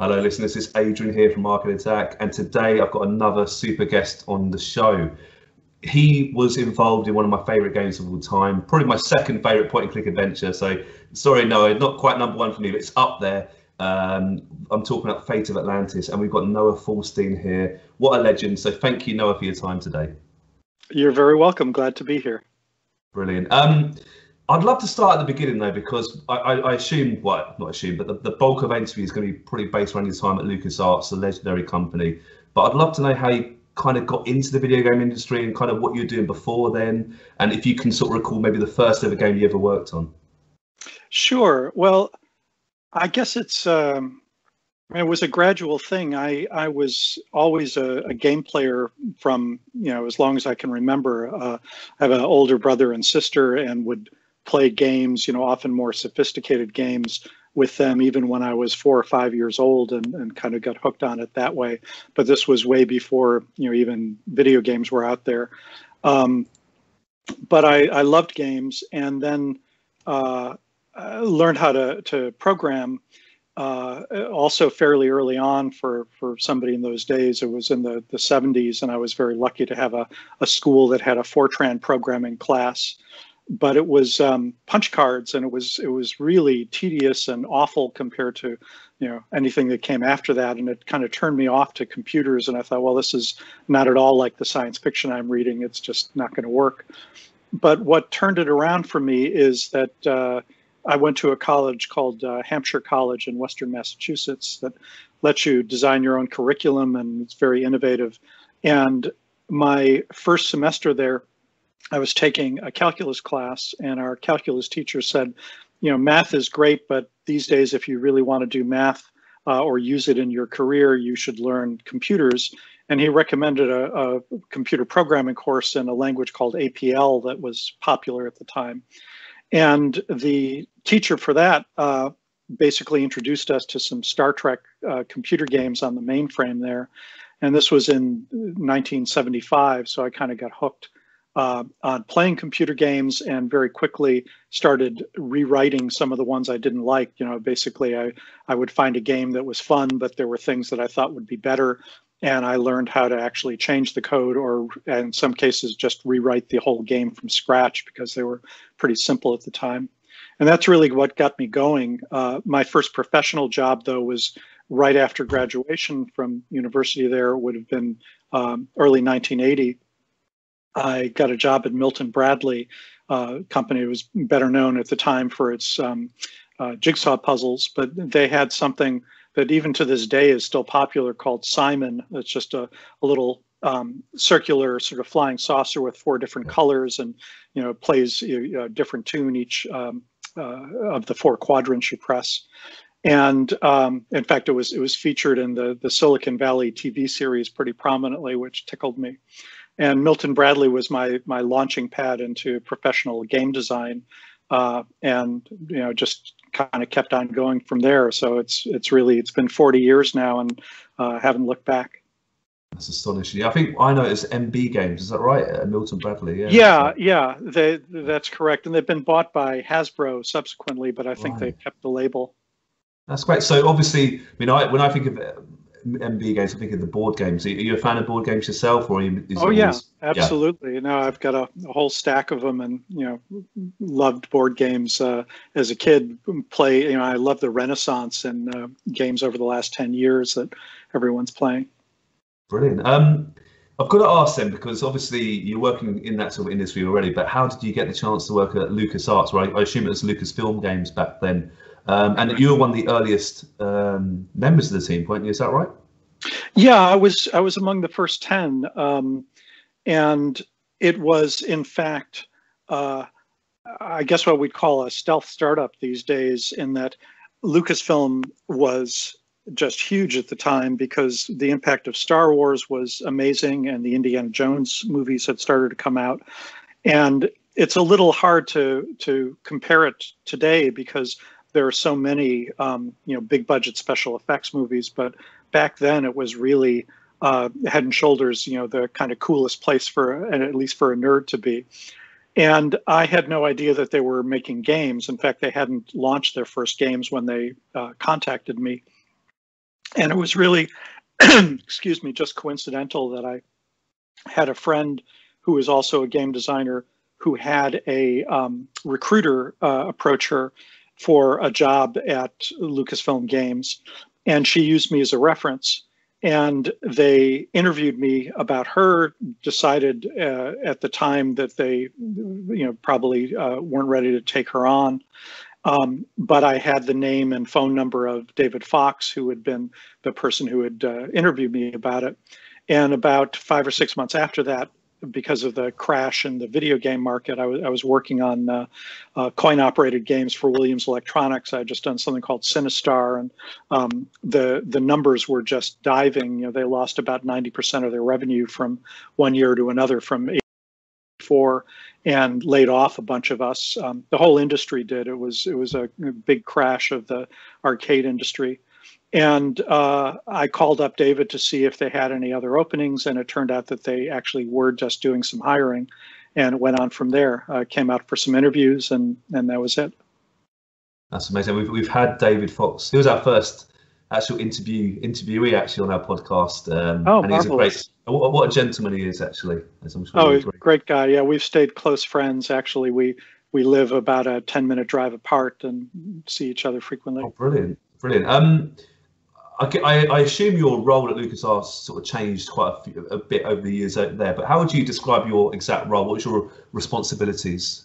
Hello, listeners. It's Adrian here from Arcade Attack, and today I've got another super guest on the show. He was involved in one of my favourite games of all time, probably my second favourite point-and-click adventure. So, sorry, Noah, not quite number one for me, but it's up there. Um, I'm talking about Fate of Atlantis, and we've got Noah Falstein here. What a legend! So, thank you, Noah, for your time today. You're very welcome. Glad to be here. Brilliant. Um, I'd love to start at the beginning though, because I, I, I assume, well, not assume, but the, the bulk of interview is going to be pretty based around your time at LucasArts, a legendary company. But I'd love to know how you kind of got into the video game industry and kind of what you were doing before then, and if you can sort of recall maybe the first ever game you ever worked on. Sure. Well, I guess it's um, it was a gradual thing. I I was always a, a game player from you know as long as I can remember. Uh, I have an older brother and sister, and would played games, you know, often more sophisticated games with them even when I was four or five years old and, and kind of got hooked on it that way. But this was way before, you know, even video games were out there. Um, but I, I loved games and then uh, learned how to, to program uh, also fairly early on for, for somebody in those days. It was in the, the 70s, and I was very lucky to have a, a school that had a Fortran programming class but it was um, punch cards, and it was it was really tedious and awful compared to you know anything that came after that, and it kind of turned me off to computers. And I thought, well, this is not at all like the science fiction I'm reading. It's just not going to work. But what turned it around for me is that uh, I went to a college called uh, Hampshire College in Western Massachusetts that lets you design your own curriculum, and it's very innovative. And my first semester there I was taking a calculus class, and our calculus teacher said, you know, math is great, but these days, if you really want to do math uh, or use it in your career, you should learn computers. And he recommended a, a, computer programming course in a language called APL that was popular at the time. And the teacher for that uh, basically introduced us to some Star Trek uh, computer games on the mainframe there. And this was in 1975, so I kind of got hooked uh, on playing computer games and very quickly started rewriting some of the ones I didn't like. You know, basically, I, I would find a game that was fun, but there were things that I thought would be better. And I learned how to actually change the code or, in some cases, just rewrite the whole game from scratch because they were pretty simple at the time. And that's really what got me going. Uh, my first professional job, though, was right after graduation from university there, would have been um, early 1980 I got a job at Milton Bradley uh, company. It was better known at the time for its um, uh, jigsaw puzzles, but they had something that even to this day is still popular called Simon. It's just a, a little um, circular sort of flying saucer with four different colors and you know plays a, a different tune each um, uh, of the four quadrants you press. And um, in fact, it was it was featured in the the Silicon Valley TV series pretty prominently, which tickled me and Milton Bradley was my my launching pad into professional game design, uh, and you know just kind of kept on going from there. So it's it's really it's been 40 years now, and uh, haven't looked back. That's astonishing. I think I know it's MB Games. Is that right? Uh, Milton Bradley. Yeah. Yeah, yeah. They that's correct, and they've been bought by Hasbro subsequently, but I think right. they kept the label. That's great. So obviously, I mean, I when I think of MB games, I think of the board games. Are you a fan of board games yourself, or you, oh yeah, absolutely. Yeah. You know, I've got a, a, whole stack of them, and you know, loved board games uh, as a kid. Play, you know, I love the renaissance and uh, games over the last ten years that everyone's playing. Brilliant. Um, I've got to ask then, because obviously you're working in that sort of industry already, but how did you get the chance to work at LucasArts? Right, I assume it was Lucasfilm Games back then. Um, and you were one of the earliest um, members of the team, weren't you? Is that right? Yeah, I was. I was among the first ten, um, and it was in fact, uh, I guess what we'd call a stealth startup these days. In that, Lucasfilm was just huge at the time because the impact of Star Wars was amazing, and the Indiana Jones movies had started to come out, and it's a little hard to to compare it today because there are so many um, you know big budget special effects movies, but back then it was really uh, head and shoulders you know the kind of coolest place for and at least for a nerd to be. And I had no idea that they were making games. In fact, they hadn't launched their first games when they uh, contacted me. and it was really, excuse me, just coincidental that I had a friend who was also a game designer who had a um, recruiter uh, approach her for a job at Lucasfilm Games, and she used me as a reference. And they interviewed me about her. Decided uh, at the time that they, you know, probably uh, weren't ready to take her on. Um, but I had the name and phone number of David Fox, who had been the person who had uh, interviewed me about it. And about five or six months after that, because of the crash in the video game market, I was, I was working on uh, uh, coin-operated games for Williams Electronics. I had just done something called Sinistar, and um, the the numbers were just diving. You know, they lost about 90% of their revenue from one year to another from 84 and laid off a bunch of us. Um, the whole industry did. It was it was a big crash of the arcade industry. And uh, I called up David to see if they had any other openings, and it turned out that they actually were just doing some hiring, and it went on from there. Uh, came out for some interviews, and and that was it. That's amazing. We've we've had David Fox. He was our first actual interview interviewee actually on our podcast. Um, oh, and he's a great. What, what, a gentleman he is actually. As I'm sure oh, he's a great guy. Yeah, we've stayed close friends. Actually, we we live about a 10 minute drive apart and see each other frequently. Oh, brilliant, brilliant. Um, I, I, assume your role at LucasArts sort of changed quite a, few, a bit over the years out there, but how would you describe your exact role? What's your responsibilities?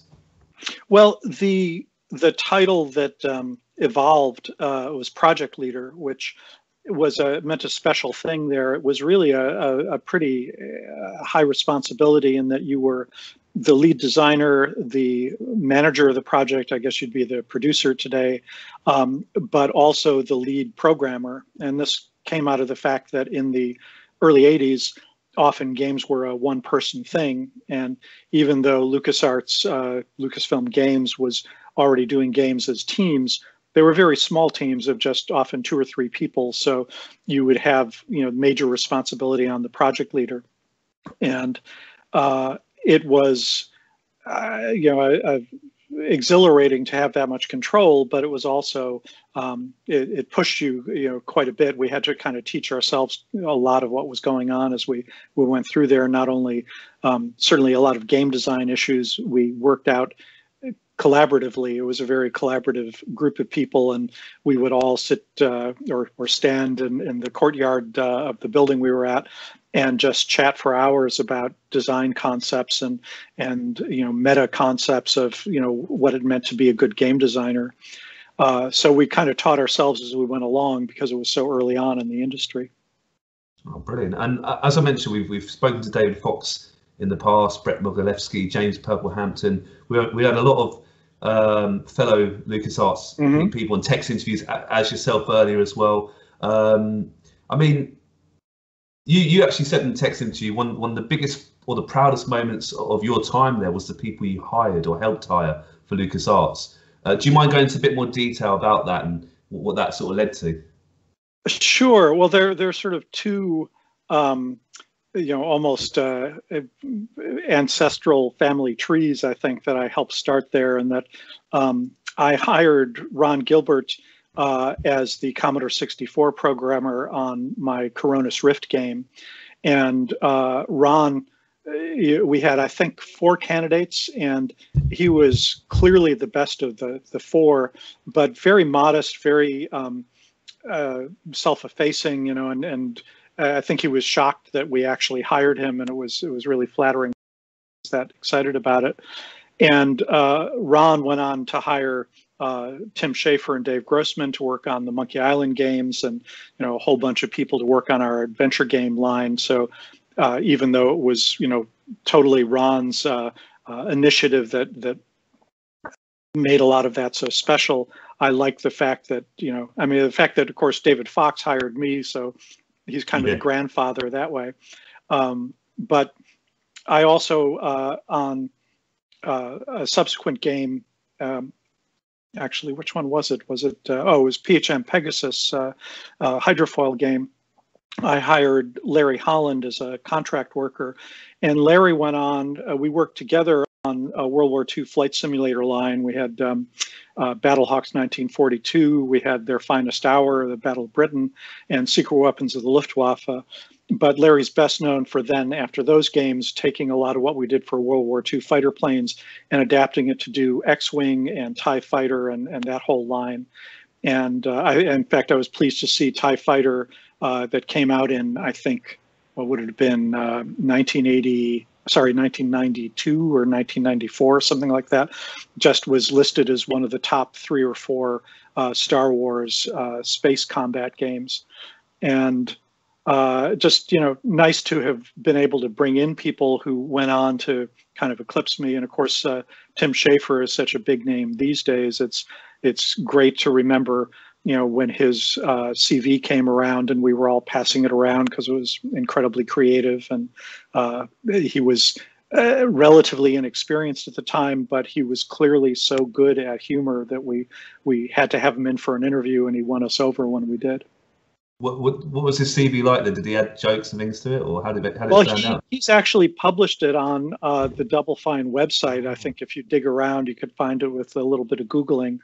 Well, the the title that um, evolved uh, was project leader, which was a meant a special thing there. It was really a, a, a pretty uh, high responsibility in that you were the lead designer, the manager of the project, I guess you'd be the producer today, um, but also the lead programmer. And this came out of the fact that in the early 80s, often games were a one person thing. And even though LucasArts, uh, Lucasfilm Games was already doing games as teams, they were very small teams of just often two or three people. So you would have, you know, major responsibility on the project leader. And uh, it was, uh, you know, a, a exhilarating to have that much control, but it was also um, it, it, pushed you, you know, quite a bit. We had to kind of teach ourselves a lot of what was going on as we we went through there. Not only um, certainly a lot of game design issues we worked out collaboratively. It was a very collaborative group of people, and we would all sit uh, or, or stand in, in the courtyard uh, of the building we were at and just chat for hours about design concepts and and you know meta concepts of you know what it meant to be a good game designer. Uh, so we kind of taught ourselves as we went along because it was so early on in the industry. Oh, brilliant! And uh, as I mentioned, we've we've spoken to David Fox in the past, Bret Mogilefsky, James Purplehampton. We we had a lot of um, fellow LucasArts mm-hmm. people and text interviews as yourself earlier as well. Um, I mean, you you actually said in the text interview one one of the biggest or the proudest moments of your time there was the people you hired or helped hire for LucasArts. Uh, do you mind going into a bit more detail about that and what that sort of led to? Sure. Well, there there's sort of two um, you know almost uh, ancestral family trees i think that i helped start there and that um, i hired ron gilbert uh, as the commodore 64 programmer on my Koronis Rift game and uh, ron uh, we had i think four candidates and he was clearly the best of the, the four but very modest very um, uh, self-effacing you know and, and I think he was shocked that we actually hired him, and it was it was really flattering. That excited about it, and uh, Ron went on to hire uh, Tim Schafer and Dave Grossman to work on the Monkey Island games, and you know a whole bunch of people to work on our adventure game line. So uh, even though it was you know totally Ron's uh, uh, initiative that that made a lot of that so special, I like the fact that you know I mean the fact that of course David Fox hired me, so he's kind of the grandfather that way. Um, but I also uh, on uh, a subsequent game, um, actually, which one was it? Was it uh, oh, it was PHM Pegasus uh, uh, hydrofoil game. I hired Larry Holland as a contract worker, and Larry went on. Uh, we worked together a World War II flight simulator line. We had um, uh, Battlehawks 1942. We had Their Finest Hour, the Battle of Britain, and Secret Weapons of the Luftwaffe. But Larry's best known for then, after those games, taking a lot of what we did for World War II fighter planes and adapting it to do X-wing and Tie Fighter and, and that whole line. And uh, I, in fact, I was pleased to see Tie Fighter uh, that came out in, I think, what would it have been, 1980 uh, sorry, 1992 or 1994, something like that, just was listed as one of the top three or four uh, Star Wars uh, space combat games. And uh, just, you know, nice to have been able to bring in people who went on to kind of eclipse me. And of course, uh, Tim Schafer is such a big name these days. It's it's great to remember you know, when his uh, CV came around and we were all passing it around because it was incredibly creative and uh, he was uh, relatively inexperienced at the time, but he was clearly so good at humor that we we had to have him in for an interview and he won us over when we did. What, what, what was his CV like then? Did he add jokes and things to it, or how did it, how did well, it stand he, out? he's actually published it on uh, the Double Fine website. I think if you dig around, you could find it with a little bit of Googling.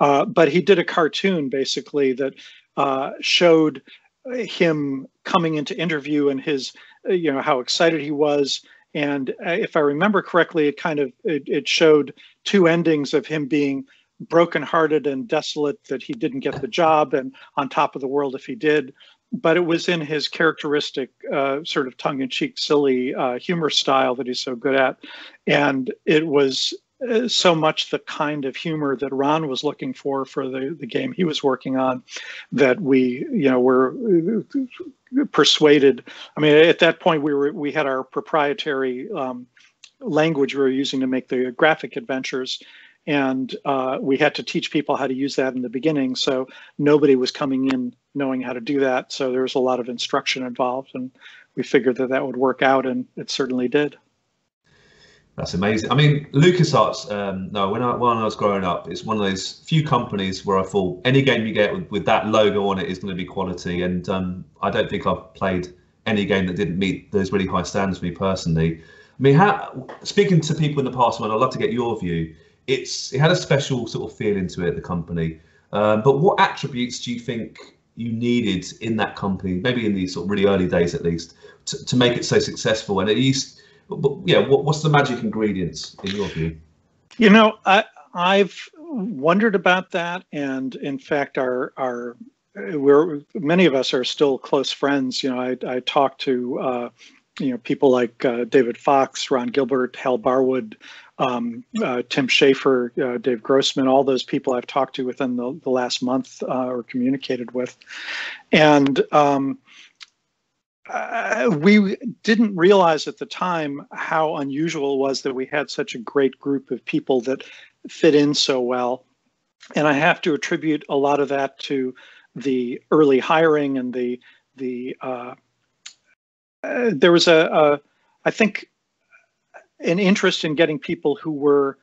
Uh, but he did a cartoon basically that uh, showed him coming into interview and his, you know, how excited he was. And uh, if I remember correctly, it kind of it, it showed two endings of him being brokenhearted and desolate that he didn't get the job and on top of the world if he did. But it was in his characteristic uh, sort of tongue in cheek, silly uh, humor style that he's so good at. And it was uh, so much the kind of humor that Ron was looking for for the, the game he was working on that we, you know, were uh, persuaded. I mean, at that point, we were we had our proprietary um, language we were using to make the graphic adventures and uh, we had to teach people how to use that in the beginning so nobody was coming in knowing how to do that so there was a lot of instruction involved and we figured that that would work out and it certainly did. That's amazing. I mean lucasarts um, no when I, when I was growing up it's one of those few companies where i thought any game you get with, with that logo on it is going to be quality and um, i don't think i've played any game that didn't meet those really high standards for me personally. I mean how speaking to people in the past one, i'd love to get your view it's it had a special sort of feeling to it, the company. Um, but what attributes do you think you needed in that company, maybe in these sort of really early days at least, to, to make it so successful? And at least, yeah, what, what's the magic ingredients in your view? You know, I, I've wondered about that, and in fact, our our we're many of us are still close friends. You know, I I talk to. Uh, you know, people like uh, David Fox, Ron Gilbert, Hal Barwood, um, uh, Tim Schafer, uh, Dave Grossman, all those people I've talked to within the, the last month uh, or communicated with. And um, we didn't realize at the time how unusual it was that we had such a great group of people that fit in so well. And I have to attribute a lot of that to the early hiring and the the uh, uh, there was a, a I think an interest in getting people who were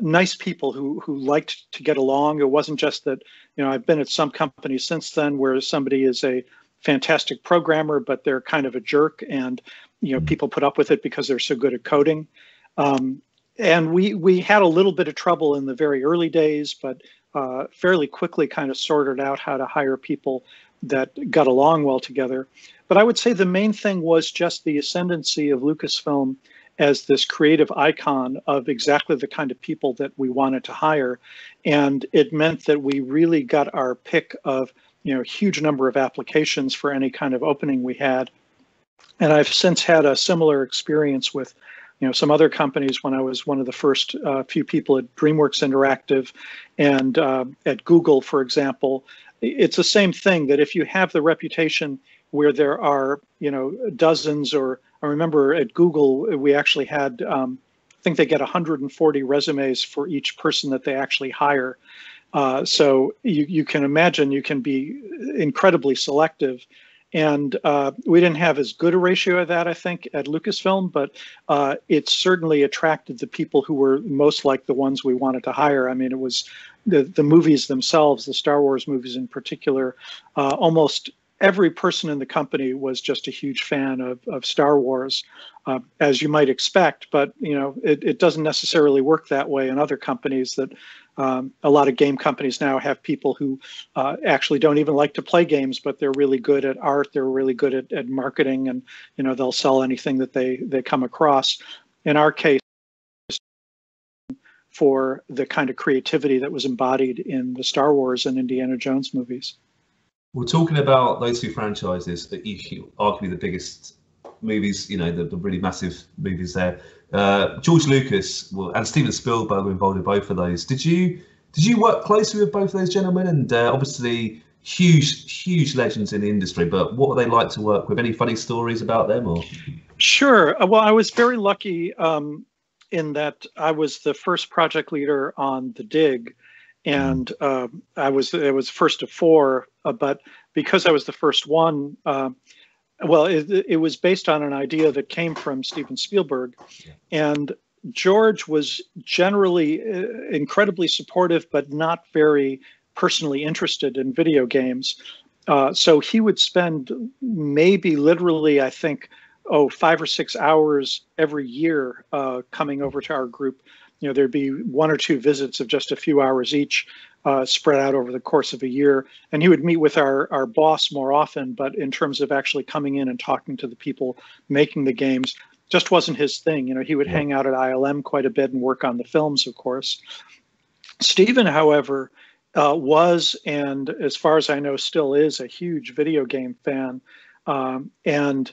nice people who who liked to get along. It wasn't just that you know I've been at some companies since then where somebody is a fantastic programmer, but they're kind of a jerk, and you know people put up with it because they're so good at coding. Um, and we we had a little bit of trouble in the very early days, but uh, fairly quickly kind of sorted out how to hire people that got along well together. But I would say the main thing was just the ascendancy of Lucasfilm as this creative icon of exactly the kind of people that we wanted to hire. And it meant that we really got our pick of, you know, huge number of applications for any kind of opening we had. And I've since had a similar experience with, you know, some other companies when I was one of the first uh, few people at DreamWorks Interactive and uh, at Google, for example. It's the same thing that if you have the reputation where there are, you know, dozens or I remember at Google, we actually had, um, I think they get 140 resumes for each person that they actually hire. Uh, so you, you can imagine you can be incredibly selective. And uh, we didn't have as good a ratio of that, I think, at Lucasfilm, but uh, it certainly attracted the people who were most like the ones we wanted to hire. I mean, it was the, the movies themselves, the Star Wars movies in particular, uh, almost every person in the company was just a huge fan of, of Star Wars, uh, as you might expect. But you know, it, it doesn't necessarily work that way in other companies. That um, a lot of game companies now have people who uh, actually don't even like to play games, but they're really good at art. They're really good at, at marketing, and you know, they'll sell anything that they they come across. In our case. For the kind of creativity that was embodied in the Star Wars and Indiana Jones movies. We're talking about those two franchises that you arguably the biggest movies, you know, the, the really massive movies there. Uh, George Lucas well, and Steven Spielberg were involved in both of those. Did you did you work closely with both of those gentlemen? And uh, obviously, huge huge legends in the industry. But what were they like to work with? Any funny stories about them? Or sure. Uh, well, I was very lucky um, in that I was the first project leader on the Dig and uh, I was it was first of four, uh, but because I was the first one, uh, well, it, it, was based on an idea that came from Steven Spielberg, and George was generally uh, incredibly supportive, but not very personally interested in video games. Uh, so he would spend maybe literally, I think, oh, five or six hours every year uh, coming over to our group you know there'd be one or two visits of just a few hours each uh, spread out over the course of a year. And he would meet with our, our boss more often but in terms of actually coming in and talking to the people making the games just wasn't his thing. You know he would yeah. hang out at ilm quite a bit and work on the films of course. Steven however uh, was and as far as i know still is a huge video game fan. Um, and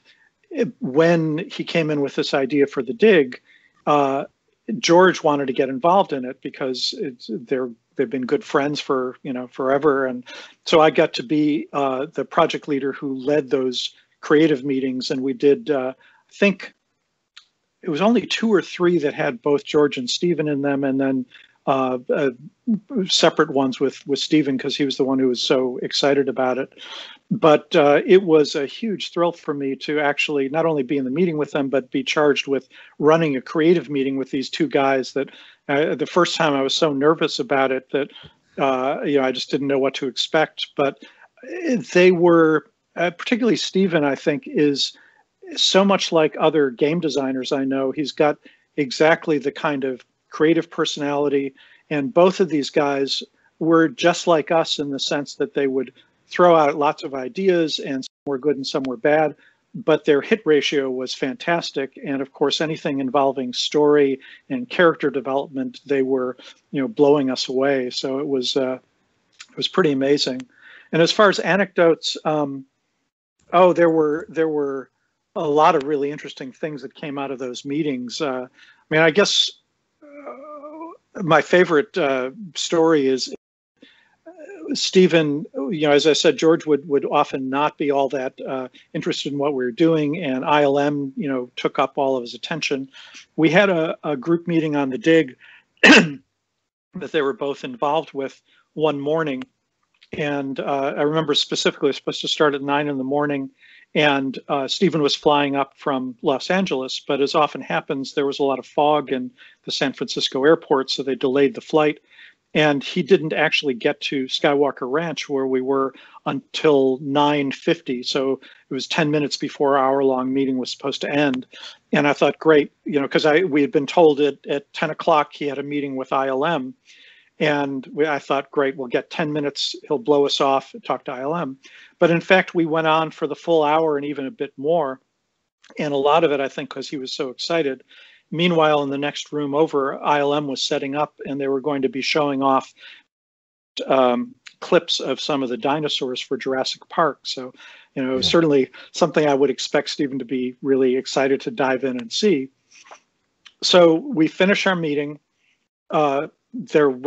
when he came in with this idea for the dig uh, George wanted to get involved in it because they're they've been good friends for you know forever, and so I got to be uh, the project leader who led those creative meetings, and we did uh, I think it was only two or three that had both George and Steven in them, and then uh, uh, separate ones with with Steven because he was the one who was so excited about it. But uh, it was a huge thrill for me to actually not only be in the meeting with them, but be charged with running a creative meeting with these two guys. That uh, the first time I was so nervous about it that uh, you know I just didn't know what to expect. But they were uh, particularly Steven. I think is so much like other game designers I know. He's got exactly the kind of creative personality. And both of these guys were just like us in the sense that they would throw out lots of ideas and some were good and some were bad, but their hit ratio was fantastic. And of course, anything involving story and character development, they were, you know, blowing us away. So it was, uh, it was pretty amazing. And as far as anecdotes, um, oh, there were there were a lot of really interesting things that came out of those meetings. Uh, I mean, I guess my favorite uh, story is Steven, you know, as I said, George would would often not be all that uh, interested in what we were doing, and ILM, you know, took up all of his attention. We had a, a group meeting on the dig that they were both involved with one morning, and uh, I remember specifically, it was supposed to start at nine in the morning, and uh, Steven was flying up from Los Angeles, but as often happens, there was a lot of fog in the San Francisco airport, so they delayed the flight. And he didn't actually get to Skywalker Ranch where we were until 9:50. So it was 10 minutes before our hour-long meeting was supposed to end. And I thought, great, you know, because I we had been told at, at 10 o'clock he had a meeting with ILM. And we, I thought, great, we'll get 10 minutes. He'll blow us off, talk to ILM. But in fact, we went on for the full hour and even a bit more. And a lot of it, I think, because he was so excited. Meanwhile, in the next room over, ILM was setting up and they were going to be showing off um, clips of some of the dinosaurs for Jurassic Park. So, you know, yeah. certainly something I would expect Steven to be really excited to dive in and see. So we finish our meeting. Uh, there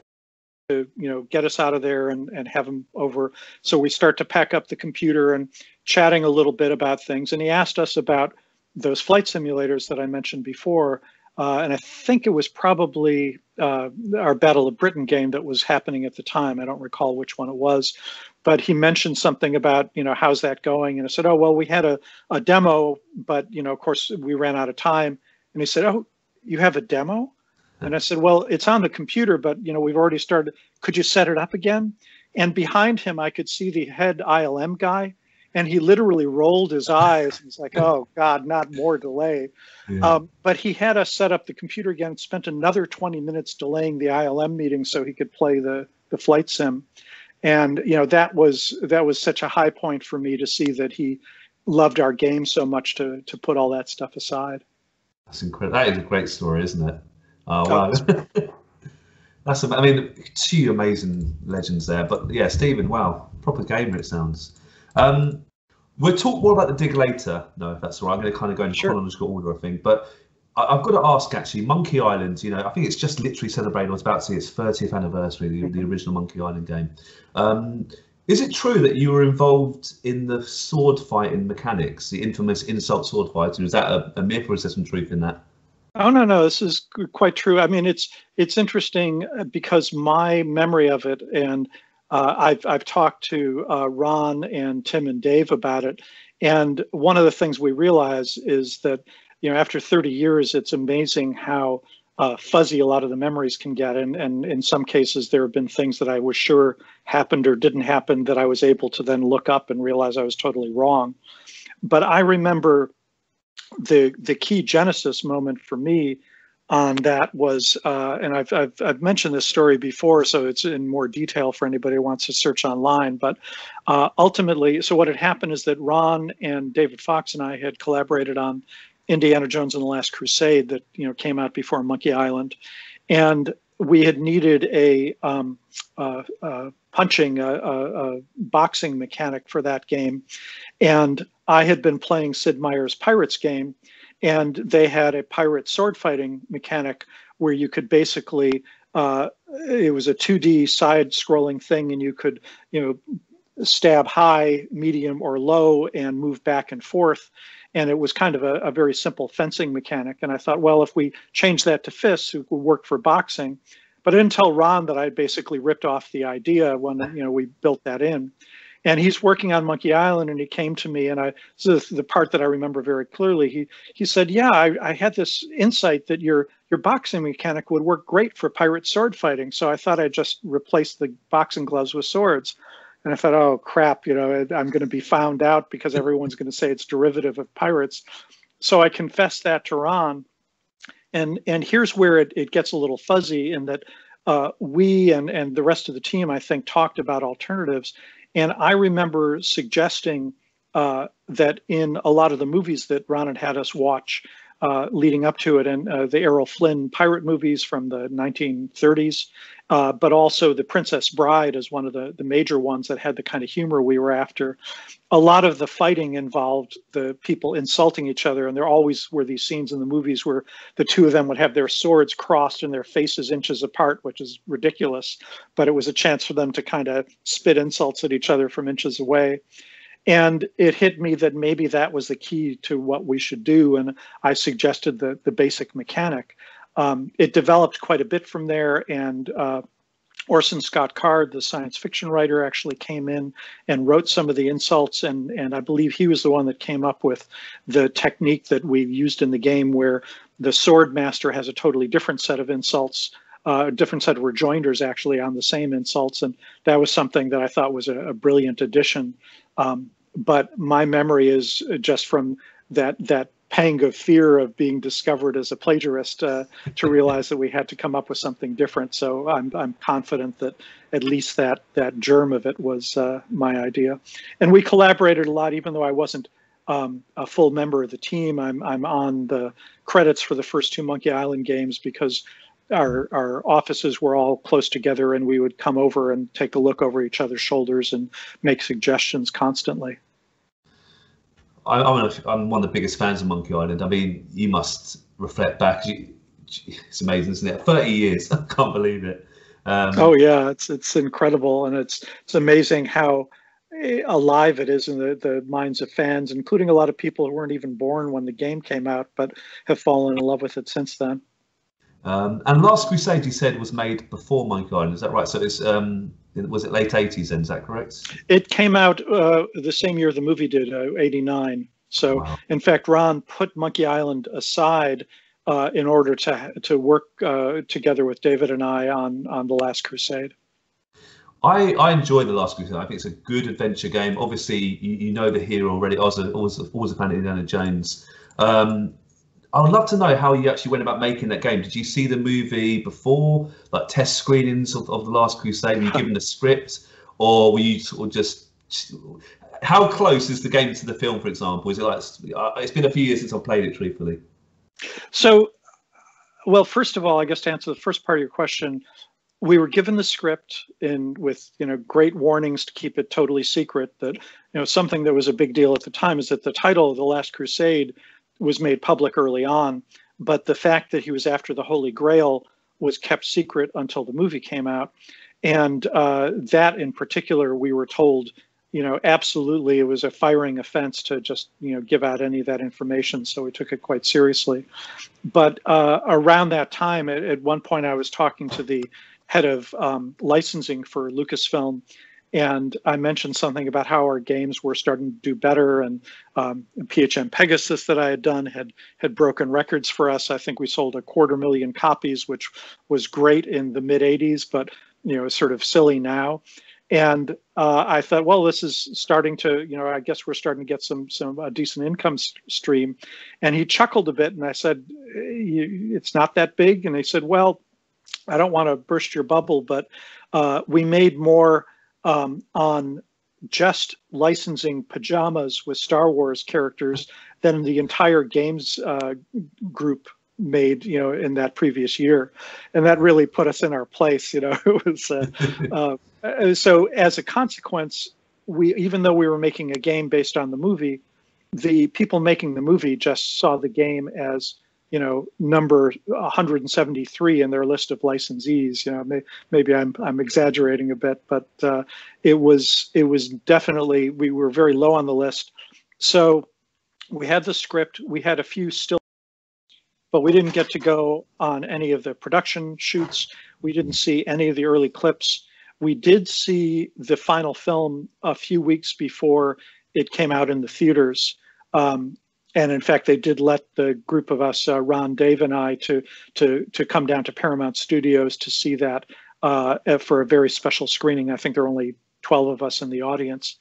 to you know get us out of there and, and have him over. So we start to pack up the computer and chatting a little bit about things. And he asked us about those flight simulators that i mentioned before. Uh, and i think it was probably uh, our battle of britain game that was happening at the time. I don't recall which one it was. But he mentioned something about you know how's that going? And i said oh well we had a, a demo but you know of course we ran out of time. And he said oh you have a demo and I said, well, it's on the computer, but you know, we've already started. Could you set it up again? And behind him, I could see the head ILM guy, and he literally rolled his eyes. He's like, "Oh God, not more delay." Yeah. Um, but he had us set up the computer again. Spent another 20 minutes delaying the ILM meeting so he could play the the flight sim, and you know that was that was such a high point for me to see that he loved our game so much to to put all that stuff aside. That's incredible. That is a great story, isn't it? Oh wow. That's I mean two amazing legends there. But yeah, Steven, wow, proper gamer it sounds. Um, we'll talk more about the dig later. No, if that's all right. I'm going to kind of go in sure. chronological order, I think. But I, have got to ask actually, Monkey Island. You know, I think it's just literally celebrating. I was about to say its 30th anniversary, the, the original Monkey Island game. Um, is it true that you were involved in the sword fighting mechanics, the infamous insult sword fighting? Is that a, a myth, or is there some truth in that? Oh no, no, this is quite true. I mean, it's it's interesting uh, because my memory of it, and uh, I've I've talked to uh, Ron and Tim and Dave about it, and one of the things we realize is that you know after 30 years, it's amazing how uh, fuzzy a lot of the memories can get, and and in some cases there have been things that I was sure happened or didn't happen that I was able to then look up and realize I was totally wrong. But I remember the the key genesis moment for me on that was, uh, and I've, I've, I've mentioned this story before, so it's in more detail for anybody who wants to search online. But uh, ultimately, so what had happened is that Ron and David Fox and I had collaborated on Indiana Jones and the Last Crusade that you know came out before Monkey Island, and we had needed a um, uh, punching, a, boxing mechanic for that game. And I had been playing Sid Meier's Pirates game, and they had a pirate sword fighting mechanic where you could basically, uh, it was a 2D side scrolling thing, and you could, you know, stab high, medium, or low and move back and forth and it was kind of a, a, very simple fencing mechanic. And I thought, well, if we change that to fists, it would work for boxing. But I didn't tell Ron that I basically ripped off the idea when you know we built that in. And he's working on Monkey Island, and he came to me, and I this is the part that I remember very clearly. He he said, "Yeah, I, I had this insight that your your boxing mechanic would work great for pirate sword fighting. So I thought I'd just replace the boxing gloves with swords." And I thought, oh crap, you know, I'm going to be found out because everyone's going to say it's derivative of pirates. So I confessed that to Ron. And and here's where it, it gets a little fuzzy in that uh, we and, and the rest of the team, I think, talked about alternatives. And I remember suggesting uh, that in a lot of the movies that Ron had had us watch, uh, leading up to it, and uh, the Errol Flynn pirate movies from the 1930s, uh, but also The Princess Bride is one of the, the major ones that had the kind of humor we were after. A lot of the fighting involved the people insulting each other, and there always were these scenes in the movies where the two of them would have their swords crossed and their faces inches apart, which is ridiculous, but it was a chance for them to kind of spit insults at each other from inches away. And it hit me that maybe that was the key to what we should do. And I suggested the, the basic mechanic. Um, it developed quite a bit from there. And uh, Orson Scott Card, the science fiction writer, actually came in and wrote some of the insults. And, and I believe he was the one that came up with the technique that we used in the game where the sword master has a totally different set of insults uh, a different set of rejoinders actually on the same insults, and that was something that I thought was a, a brilliant addition. Um, but my memory is just from that that pang of fear of being discovered as a plagiarist uh, to realize that we had to come up with something different. So I'm I'm confident that at least that that germ of it was uh, my idea, and we collaborated a lot, even though I wasn't. Um, a full member of the team. I'm I'm on the credits for the first two Monkey Island games because our our offices were all close together and we would come over and take a look over each other's shoulders and make suggestions constantly. I, I'm, a, I'm one of the biggest fans of monkey island. I mean you must reflect back. It's amazing isn't it? 30 years. I can't believe it. Um, oh yeah it's it's incredible and it's it's amazing how alive it is in the, the minds of fans including a lot of people who weren't even born when the game came out but have fallen in love with it since then um, and Last Crusade, you said, was made before Monkey Island. Is that right? So it's um, was it late eighties? Then is that correct? It came out uh, the same year the movie did, uh, eighty nine. So wow. in fact, Ron put Monkey Island aside uh, in order to to work uh, together with David and I on on the Last Crusade. I, I enjoy The Last Crusade. I think it's a good adventure game. Obviously, you, you know the hero already. I was a, always, always a fan of Indiana Jones. Um, I would love to know how you actually went about making that game. Did you see the movie before, like test screenings of, of The Last Crusade? Were you given the script, or were you sort of just how close is the game to the film, for example? Is it like uh, it's been a few years since I've played it, truthfully? So, well, first of all, I guess to answer the first part of your question, we were given the script in with you know great warnings to keep it totally secret. That you know something that was a big deal at the time is that the title of the Last Crusade was made public early on, but the fact that he was after the Holy Grail was kept secret until the movie came out, and uh, that in particular we were told you know, absolutely, it was a firing offense to just, you know, give out any of that information. So we took it quite seriously. But uh, around that time, at, at, one point, I was talking to the head of um, licensing for Lucasfilm, and I mentioned something about how our games were starting to do better, and um, PHM Pegasus that I had done had had broken records for us. I think we sold a quarter million copies, which was great in the mid '80s, but you know, sort of silly now and uh, I thought, well, this is starting to, you know, I guess we're starting to get some some uh, decent income stream. And he chuckled a bit, and I said, it's not that big. And he said, well, I don't want to burst your bubble, but uh, we made more um, on just licensing pajamas with Star Wars characters than the entire games uh, group made you know in that previous year. And that really put us in our place you know it was uh, uh, so as a consequence we even though we were making a game based on the movie the people making the movie just saw the game as you know number 173 in their list of licensees you know may, maybe i'm i'm exaggerating a bit but uh, it was it was definitely we were very low on the list so we had the script we had a few still but we didn't get to go on any of the production shoots. We didn't see any of the early clips. We did see the final film a few weeks before it came out in the theaters. Um, and in fact, they did let the group of us, uh, Ron, Dave, and I, to to to come down to Paramount Studios to see that uh, for a very special screening. I think there are only 12 of us in the audience.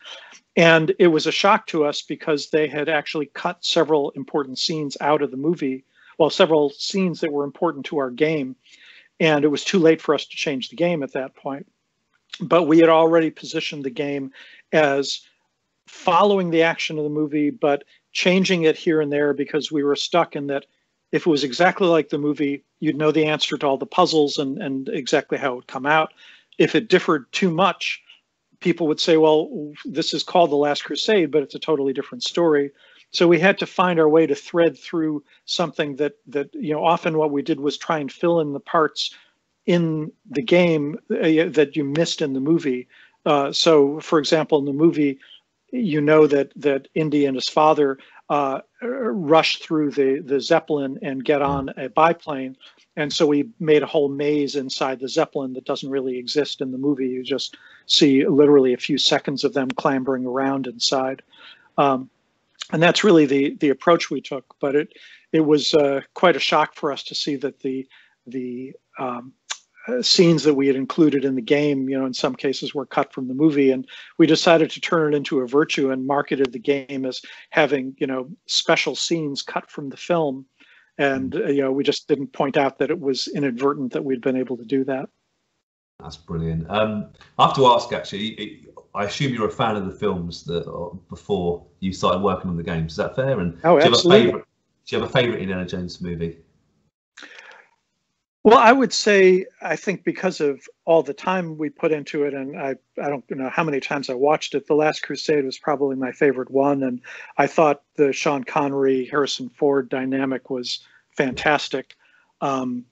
And it was a shock to us because they had actually cut several important scenes out of the movie well, several scenes that were important to our game. And it was too late for us to change the game at that point. But we had already positioned the game as following the action of the movie, but changing it here and there because we were stuck in that if it was exactly like the movie, you'd know the answer to all the puzzles and, and exactly how it would come out. If it differed too much, people would say, well, this is called The Last Crusade, but it's a totally different story. So we had to find our way to thread through something that that you know often what we did was try and fill in the parts in the game uh, that you missed in the movie. Uh, so, for example, in the movie, you know that that Indy and his father uh, rush through the the zeppelin and get on a biplane, and so we made a whole maze inside the zeppelin that doesn't really exist in the movie. You just see literally a few seconds of them clambering around inside. Um, and that's really the the approach we took. But it it was uh, quite a shock for us to see that the the um, uh, scenes that we had included in the game, you know, in some cases were cut from the movie, and we decided to turn it into a virtue and marketed the game as having you know special scenes cut from the film. And uh, you know, we just didn't point out that it was inadvertent that we'd been able to do that. That's brilliant. Um, I have to ask, actually, I assume you're a fan of the films that uh, before you started working on the games. Is that fair? And oh, do you absolutely. have a favorite? Do you have a favorite Indiana Jones movie? Well, I would say I think because of all the time we put into it, and I I don't know how many times I watched it. The Last Crusade was probably my favorite one, and I thought the Sean Connery Harrison Ford dynamic was fantastic. Um,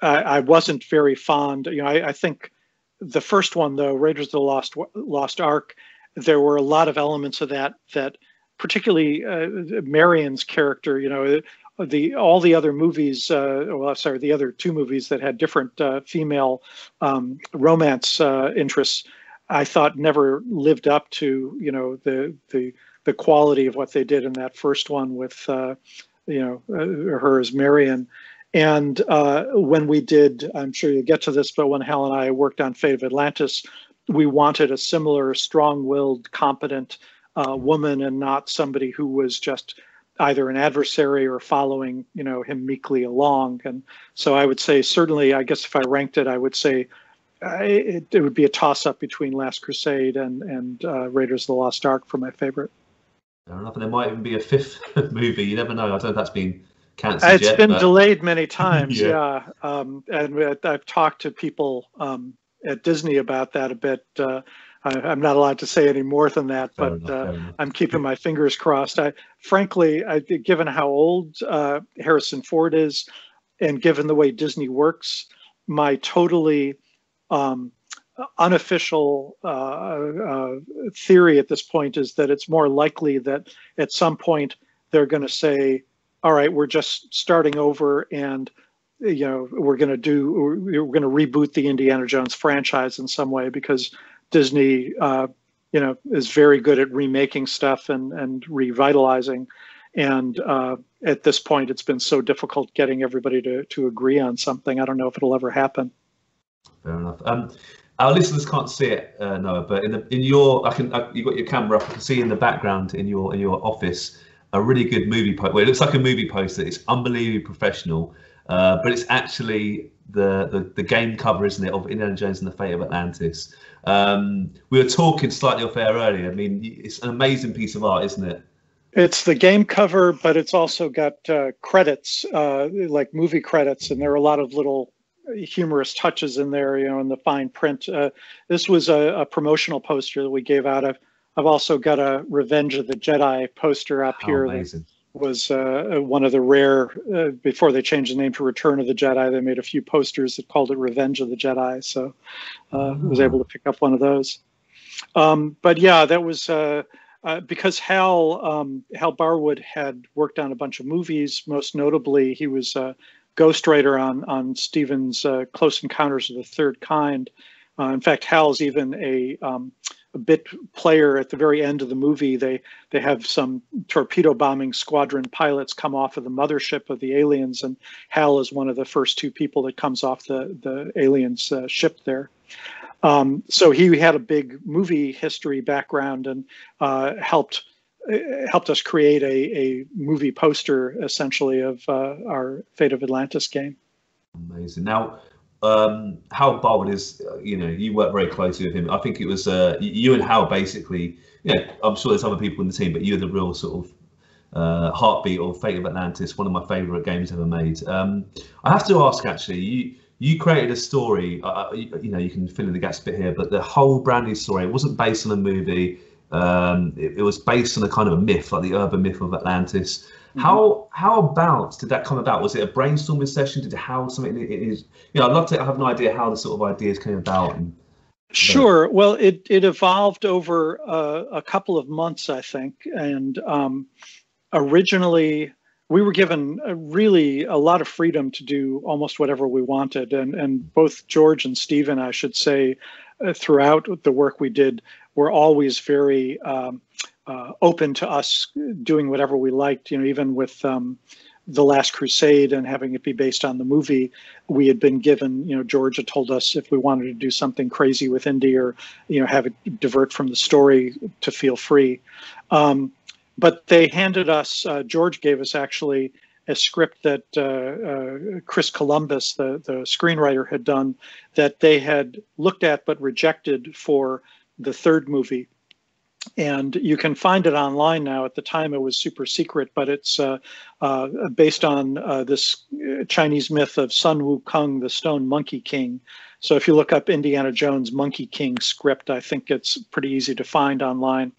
I, I, wasn't very fond. You know, I, I think the first one, though, Raiders of the Lost Lost Ark, there were a lot of elements of that that, particularly uh, Marion's character. You know, the all the other movies. Uh, well, sorry, the other two movies that had different uh, female um, romance uh, interests. I thought never lived up to you know the the the quality of what they did in that first one with uh, you know uh, her as Marion. And uh, when we did, I'm sure you'll get to this, but when Hal and I worked on Fate of Atlantis, we wanted a similar strong-willed, competent uh, woman, and not somebody who was just either an adversary or following, you know, him meekly along. And so I would say certainly, I guess if I ranked it, I would say uh, it, it, would be a toss-up between Last Crusade and and uh, Raiders of the Lost Ark for my favorite. Fair enough. And there might even be a fifth movie. You never know. I don't know if that's been cancelled It's yet, been but... delayed many times. yeah. yeah. Um, and I've talked to people um, at Disney about that a bit. Uh, I, am not allowed to say any more than that, fair but enough, uh, I'm keeping my fingers crossed. I, frankly, I, given how old uh, Harrison Ford is, and given the way Disney works, my totally um, unofficial uh, uh, theory at this point is that it's more likely that at some point they're going to say, "All right, we're just starting over, and you know we're going to do we're going to reboot the Indiana Jones franchise in some way because Disney, uh, you know, is very good at remaking stuff and and revitalizing." And uh, at this point, it's been so difficult getting everybody to to agree on something. I don't know if it'll ever happen. Fair enough. Um, our listeners can't see it, uh, Noah, but in the in your, I can, I, you got your camera up. I can see in the background in your in your office a really good movie poster. Well, it looks like a movie poster. It's unbelievably professional, uh, but it's actually the, the the game cover, isn't it, of Indiana Jones and the Fate of Atlantis. Um, we were talking slightly off air earlier. I mean, it's an amazing piece of art, isn't it? It's the game cover, but it's also got uh, credits, uh, like movie credits, and there are a lot of little humorous touches in there, you know, in the fine print. Uh, this was a, a, promotional poster that we gave out. I've, I've also got a Revenge of the Jedi poster up here. Amazing. That was uh, one of the rare, uh, before they changed the name to Return of the Jedi, they made a few posters that called it Revenge of the Jedi. So uh, I was able to pick up one of those. Um, but yeah, that was uh, uh, because Hal um, Hal Barwood had worked on a bunch of movies. Most notably, he was a ghostwriter on on Steven's uh, Close Encounters of the Third Kind. Uh, in fact, Hal's even a, um, a bit player at the very end of the movie. They they have some torpedo bombing squadron pilots come off of the mothership of the aliens, and Hal is one of the first two people that comes off the the aliens uh, ship there. Um, so he had a big movie history background and uh, helped helped us create a, a movie poster essentially of uh, our Fate of Atlantis game. Amazing. Now, um, Hal Barwood is, uh, you know, you work very closely with him. I think it was uh, you and Hal basically, you know, I'm sure there's other people in the team, but you're the real sort of uh, heartbeat of Fate of Atlantis, one of my favorite games ever made. Um, I have to ask actually, you you created a story, uh, uh, you, you, know, you can fill in the gaps a bit here, but the whole brand new story, wasn't based on a movie um, it, it, was based on a kind of a myth, like the urban myth of Atlantis. Mm-hmm. How how about did that come about? Was it a brainstorming session? Did it how something it is? You know, I'd love to have an idea how the sort of ideas came about. And, Sure. Well, it it evolved over uh, a couple of months, I think, and um, originally we were given a really a lot of freedom to do almost whatever we wanted, and and both George and Steven, I should say, uh, throughout the work we did, were always very um, uh, open to us doing whatever we liked. You know, even with um, the Last Crusade and having it be based on the movie, we had been given. You know, Georgia told us if we wanted to do something crazy with Indy or you know have it divert from the story to feel free. Um, but they handed us. Uh, George gave us actually a script that uh, uh, Chris Columbus, the, the screenwriter, had done that they had looked at but rejected for the third movie. And you can find it online now. At the time, it was super secret, but it's uh, uh, based on uh, this Chinese myth of Sun Wukong, the Stone Monkey King. So if you look up Indiana Jones Monkey King script, I think it's pretty easy to find online.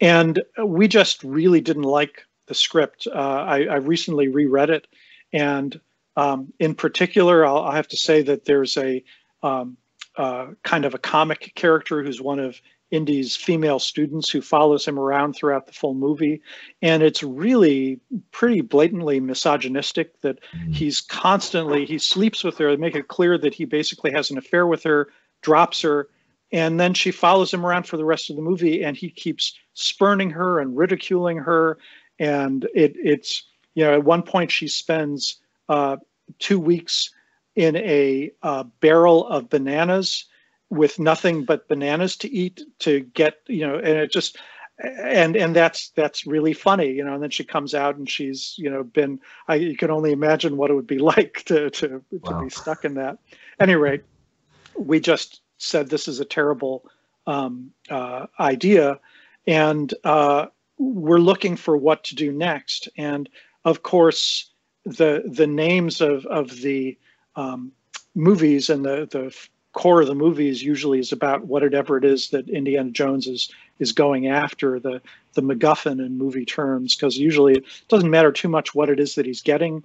And we just really didn't like the script. Uh, I, I, recently reread it, and um, in particular, I'll, I'll, have to say that there's a um, uh, kind of a comic character who's one of Indy's female students who follows him around throughout the full movie. And it's really pretty blatantly misogynistic that mm-hmm. he's constantly, he sleeps with her, they make it clear that he basically has an affair with her, drops her, and then she follows him around for the rest of the movie and he keeps spurning her and ridiculing her. And it, it's, you know, at one point she spends uh, two weeks in a uh, barrel of bananas with nothing but bananas to eat to get you know and it just and and that's that's really funny you know and then she comes out and she's you know been i you can only imagine what it would be like to to, wow. to be stuck in that anyway we just said this is a terrible um, uh, idea and uh, we're looking for what to do next and of course the the names of of the um, movies and the the core of the movies usually is about whatever it is that Indiana Jones is is going after the the MacGuffin in movie terms because usually it doesn't matter too much what it is that he's getting.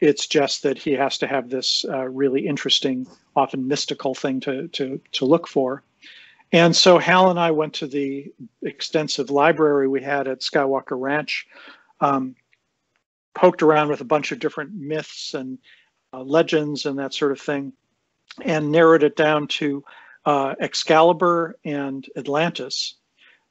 It's just that he has to have this uh, really interesting, often mystical thing to to to look for. And so Hal and I went to the extensive library we had at Skywalker Ranch, um, poked around with a bunch of different myths and uh, legends and that sort of thing and narrowed it down to uh, Excalibur and Atlantis.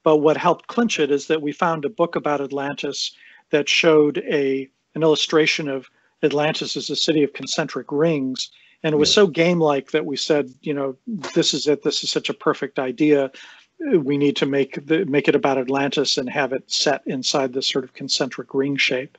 But what helped clinch it is that we found a book about Atlantis that showed a an illustration of Atlantis as a city of concentric rings. And it was so game-like that we said, you know, this is it. This is such a perfect idea. We need to make the, make it about Atlantis and have it set inside this sort of concentric ring shape.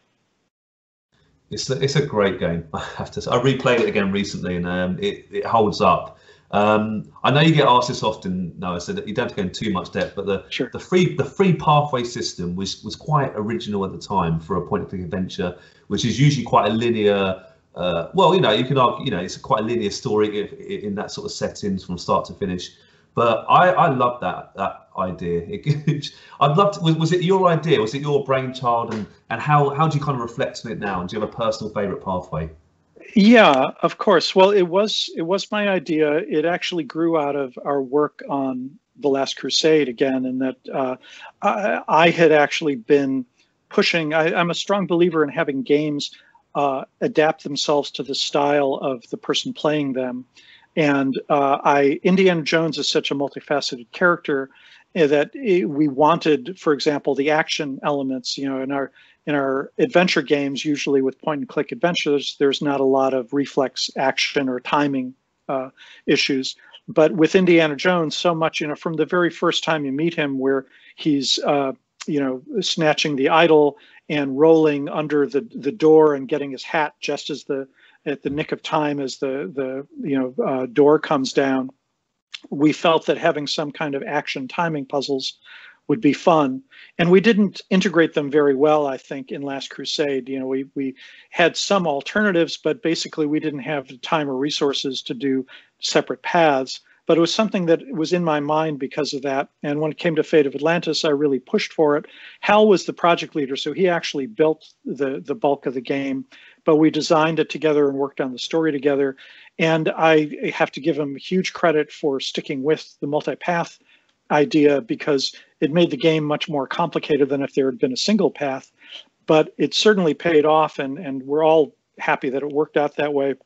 It's a, it's a great game. I have to. Say. I replayed it again recently, and um, it it holds up. Um, I know you get asked this often, Noah, so that you don't have to go into too much depth, but the sure. the free the free pathway system was was quite original at the time for a point and click adventure, which is usually quite a linear. Uh, well, you know, you can argue, you know, it's quite a linear story if, in that sort of settings from start to finish. But I, I love that that idea. It, I'd love to. Was, was, it your idea? Was it your brainchild? And and how how do you kind of reflect on it now? And do you have a personal favorite pathway? Yeah, of course. Well, it was it was my idea. It actually grew out of our work on the Last Crusade again, and that uh, I, I, had actually been pushing. I, am a strong believer in having games uh, adapt themselves to the style of the person playing them. And uh, I Indiana Jones is such a multifaceted character eh, that it, we wanted, for example, the action elements. You know, in our in our adventure games, usually with point and click adventures, there's not a lot of reflex action or timing uh, issues. But with Indiana Jones, so much, you know, from the very first time you meet him, where he's, uh, you know, snatching the idol and rolling under the, the door and getting his hat just as the at the nick of time as the the you know uh, door comes down. We felt that having some kind of action timing puzzles would be fun, and we didn't integrate them very well. I think in Last Crusade, you know, we we had some alternatives, but basically we didn't have the time or resources to do separate paths but it was something that was in my mind because of that. And when it came to Fate of Atlantis, I really pushed for it. Hal was the project leader, so he actually built the the bulk of the game, but we designed it together and worked on the story together. And I have to give him huge credit for sticking with the multi-path idea because it made the game much more complicated than if there had been a single path. But it certainly paid off, and and we're all happy that it worked out that way.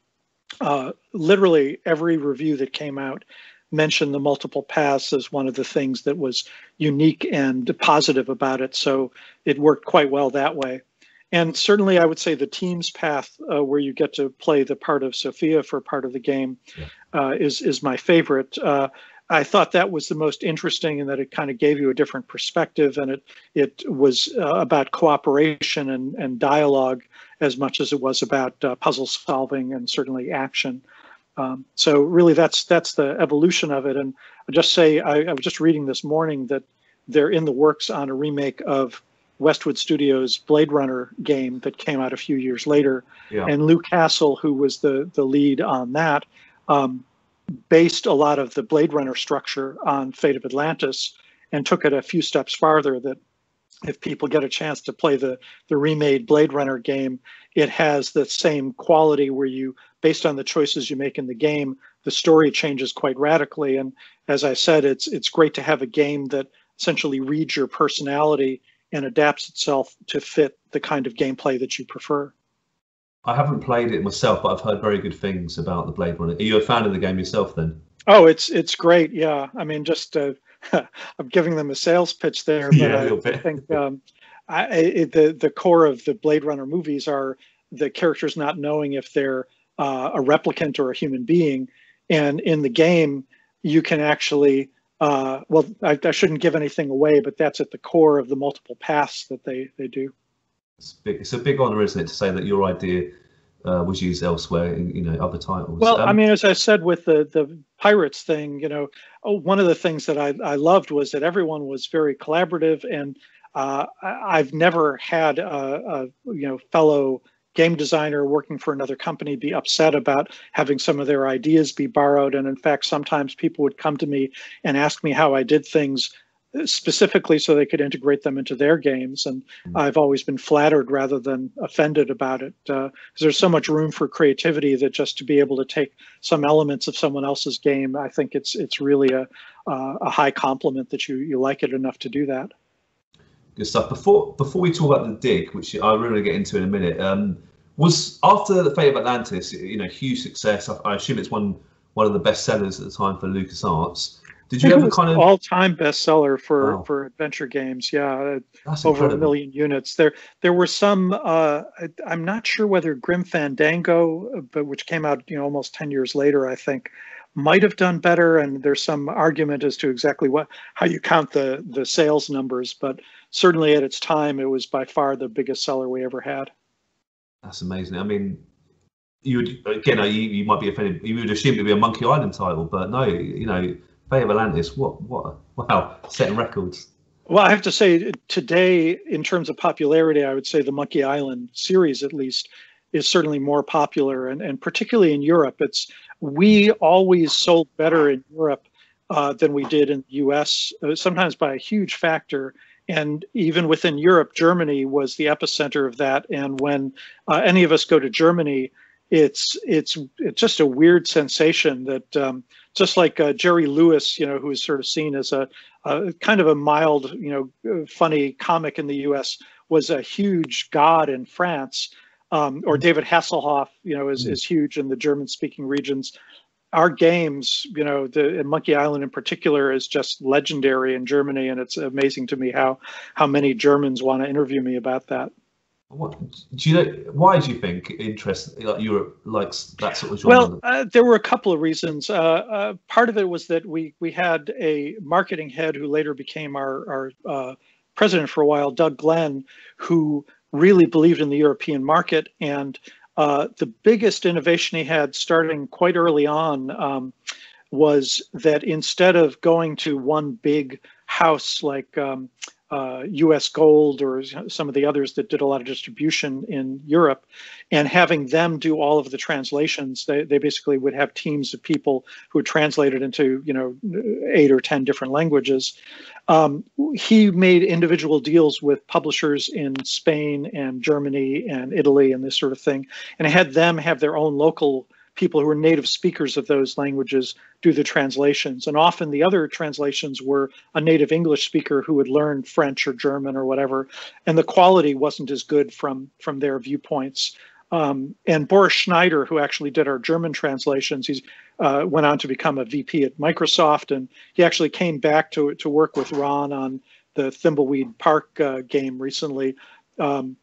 Uh, literally every review that came out mentioned the multiple paths as one of the things that was unique and positive about it. So it worked quite well that way. And certainly, I would say the team's path, uh, where you get to play the part of Sophia for part of the game, uh, is is my favorite. Uh, I thought that was the most interesting, in that it kind of gave you a different perspective, and it it was uh, about cooperation and and dialogue as much as it was about uh, puzzle solving and certainly action. Um, so really, that's that's the evolution of it. And I just say I, I, was just reading this morning that they're in the works on a remake of Westwood Studios' Blade Runner game that came out a few years later. Yeah. And Lou Castle, who was the the lead on that, um, based a lot of the Blade Runner structure on Fate of Atlantis and took it a few steps farther. That if people get a chance to play the the remade Blade Runner game, it has the same quality where you based on the choices you make in the game, the story changes quite radically. And as I said, it's it's great to have a game that essentially reads your personality and adapts itself to fit the kind of gameplay that you prefer. I haven't played it myself, but I've heard very good things about the Blade Runner. Are you a fan of the game yourself then? Oh, it's it's great. Yeah, I mean, just uh, I'm giving them a sales pitch there, but yeah, I, I think um, I, it, the the core of the Blade Runner movies are the characters not knowing if they're uh, a replicant or a human being. And in the game, you can actually uh, well, I, I, shouldn't give anything away, but that's at the core of the multiple paths that they they do. It's, big, it's a big honor, isn't it, to say that your idea uh, was used elsewhere in you know other titles. Well, um, I mean, as I said with the the pirates thing, you know, oh, one of the things that I I loved was that everyone was very collaborative, and uh, I've never had a, a you know fellow game designer working for another company be upset about having some of their ideas be borrowed. And in fact, sometimes people would come to me and ask me how I did things specifically so they could integrate them into their games. And mm-hmm. I've always been flattered rather than offended about it because uh, there's so much room for creativity that just to be able to take some elements of someone else's game, I think it's it's really a uh, a high compliment that you you like it enough to do that. Good stuff. Before before we talk about the dig, which I really get into in a minute, um, was after the Fate of Atlantis, you know, huge success. I, I assume it's one one of the best sellers at the time for LucasArts. Did you ever kind of all-time bestseller for wow. for adventure games? Yeah, That's over incredible. a million units. There there were some. Uh, I, am not sure whether Grim Fandango, but which came out you know almost ten years later, I think, might have done better. And there's some argument as to exactly what how you count the the sales numbers, but certainly at its time, it was by far the biggest seller we ever had. That's amazing. I mean, you would again, you, you might be offended. You would assume it'd be a Monkey Island title, but no. You know, Fate of Atlantis. What? What? Wow, setting records. Well, I have to say today, in terms of popularity, I would say the Monkey Island series, at least, is certainly more popular, and and particularly in Europe, it's we always sold better in Europe uh, than we did in the U.S. Uh, sometimes by a huge factor and even within Europe, Germany was the epicenter of that. And when uh, any of us go to Germany, it's it's it's just a weird sensation that um, just like uh, Jerry Lewis, you know, who is sort of seen as a, a, kind of a mild, you know, funny comic in the U.S., was a huge god in France. Um, or David Hasselhoff, you know, is, is huge in the German-speaking regions our games, you know, the Monkey Island in particular is just legendary in Germany, and it's amazing to me how how many Germans want to interview me about that. What do you know? Why do you think interest like Europe likes that sort of genre? Well, uh, there were a couple of reasons. Uh, uh, part of it was that we we had a marketing head who later became our our uh, president for a while, Doug Glenn, who really believed in the European market. And uh, the biggest innovation he had starting quite early on um, was that instead of going to one big house like um, uh, US Gold or some of the others that did a lot of distribution in Europe and having them do all of the translations. They, they basically would have teams of people who translated into, you know, eight or 10 different languages. Um, he made individual deals with publishers in Spain and Germany and Italy and this sort of thing, and had them have their own local people who were native speakers of those languages do the translations. And often the other translations were a native English speaker who would learn French or German or whatever, and the quality wasn't as good from from their viewpoints. Um, and Boris Schneider, who actually did our German translations, he uh, went on to become a VP at Microsoft, and he actually came back to to work with Ron on the Thimbleweed Park uh, game recently. Um,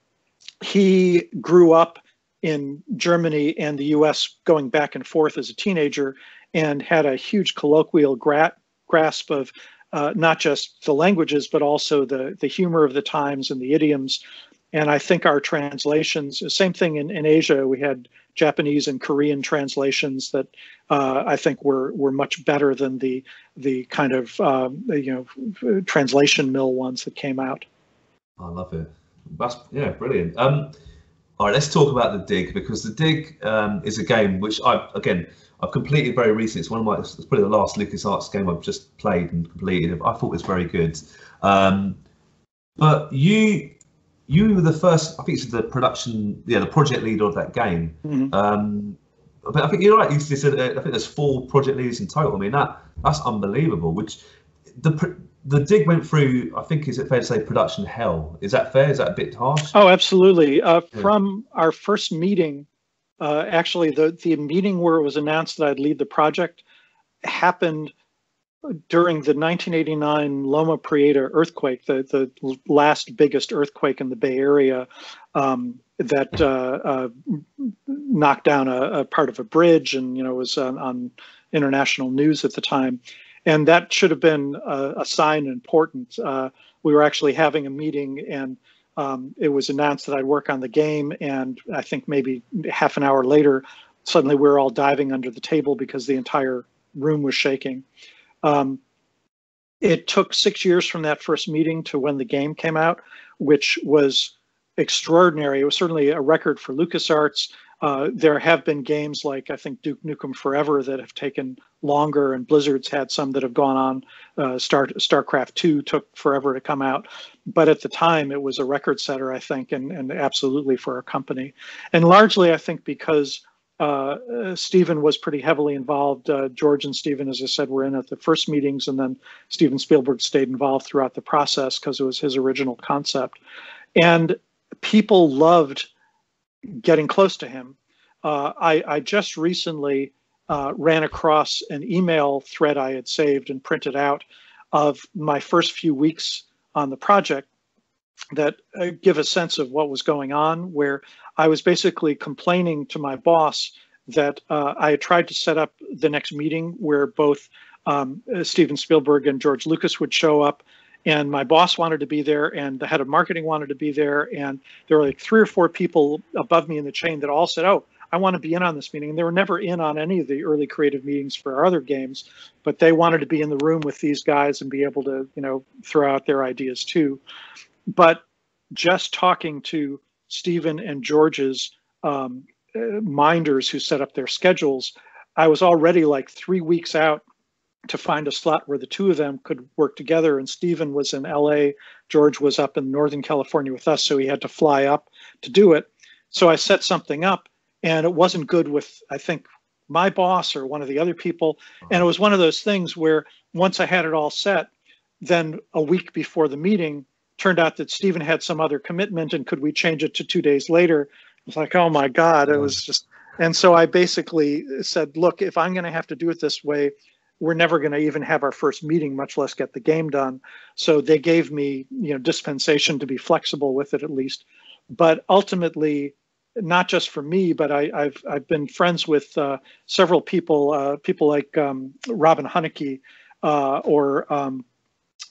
he grew up in Germany and the US going back and forth as a teenager and had a huge colloquial gra- grasp of uh, not just the languages, but also the, the humor of the times and the idioms. And I think our translations, the same thing in, in Asia, we had Japanese and Korean translations that uh, I think were were much better than the the kind of um, you know translation mill ones that came out. I love it. That's yeah, brilliant. Um, all right, let's talk about the dig because the dig um, is a game which I again I've completed very recently. It's one of my it's probably the last LucasArts game I've just played and completed. I thought it was very good. Um, but you you were the first. I think it's the production, yeah, the project leader of that game. Mm-hmm. Um, but I think you're right. You said I think there's four project leaders in total. I mean that that's unbelievable. Which the the dig went through. I think is it fair to say production hell? Is that fair? Is that a bit harsh? Oh, absolutely. Uh, yeah. From our first meeting, uh, actually, the the meeting where it was announced that I'd lead the project happened during the 1989 Loma Prieta earthquake, the the last biggest earthquake in the Bay Area. Um, that uh, uh, knocked down a, a, part of a bridge and you know was on, on international news at the time. And that should have been a, a sign important. Uh, we were actually having a meeting and um, it was announced that I'd work on the game. And I think maybe half an hour later, suddenly we were all diving under the table because the entire room was shaking. Um, it took six years from that first meeting to when the game came out, which was extraordinary. It was certainly a record for LucasArts. Uh, there have been games like I think Duke Nukem Forever that have taken longer, and Blizzard's had some that have gone on. Uh, Star StarCraft Two took forever to come out, but at the time it was a record setter, I think, and and absolutely for our company, and largely I think because. Uh, Steven was pretty heavily involved. Uh, George and Steven, as I said, were in at the first meetings, and then Steven Spielberg stayed involved throughout the process because it was his original concept. And people loved getting close to him. Uh, I, I, just recently uh, ran across an email thread I had saved and printed out of my first few weeks on the project that uh, give a sense of what was going on, where I was basically complaining to my boss that uh, I had tried to set up the next meeting where both um, Steven Spielberg and George Lucas would show up and my boss wanted to be there and the head of marketing wanted to be there and there were like three or four people above me in the chain that all said oh i want to be in on this meeting. And they were never in on any of the early creative meetings for our other games but they wanted to be in the room with these guys and be able to you know throw out their ideas too. But just talking to steven and george's um, uh, minders who set up their schedules i was already like three weeks out to find a slot where the two of them could work together. And Steven was in LA, George was up in Northern California with us, so he had to fly up to do it. So I set something up, and it wasn't good with, I think, my boss or one of the other people. And it was one of those things where once I had it all set, then a week before the meeting, turned out that Steven had some other commitment, and could we change it to two days later? It was like, oh my God, it was just. And so I basically said, look, if I'm going to have to do it this way, we're never going to even have our first meeting, much less get the game done. So they gave me, you know, dispensation to be flexible with it at least. But ultimately, not just for me, but I, have I've been friends with uh, several people, uh, people like um, Robin Hunicke uh, or um,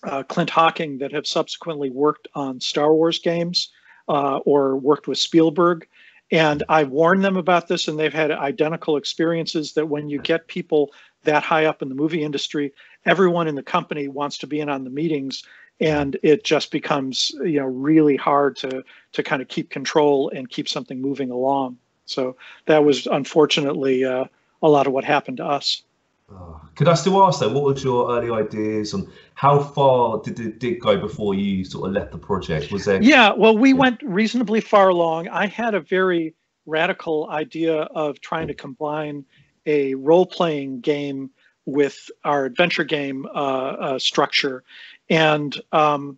uh, Clint Hocking that have subsequently worked on Star Wars games uh, or worked with Spielberg. And I warned them about this, and they've had identical experiences that when you get people that high up in the movie industry, everyone in the company wants to be in on the meetings, and it just becomes you know really hard to to kind of keep control and keep something moving along. So that was unfortunately uh, a lot of what happened to us. Oh, could I still ask though, what was your early ideas and how far did it did go before you sort of left the project? Was there? Yeah, well, we went reasonably far along. I had a very radical idea of trying to combine a role playing game with our adventure game uh, uh, structure. And um,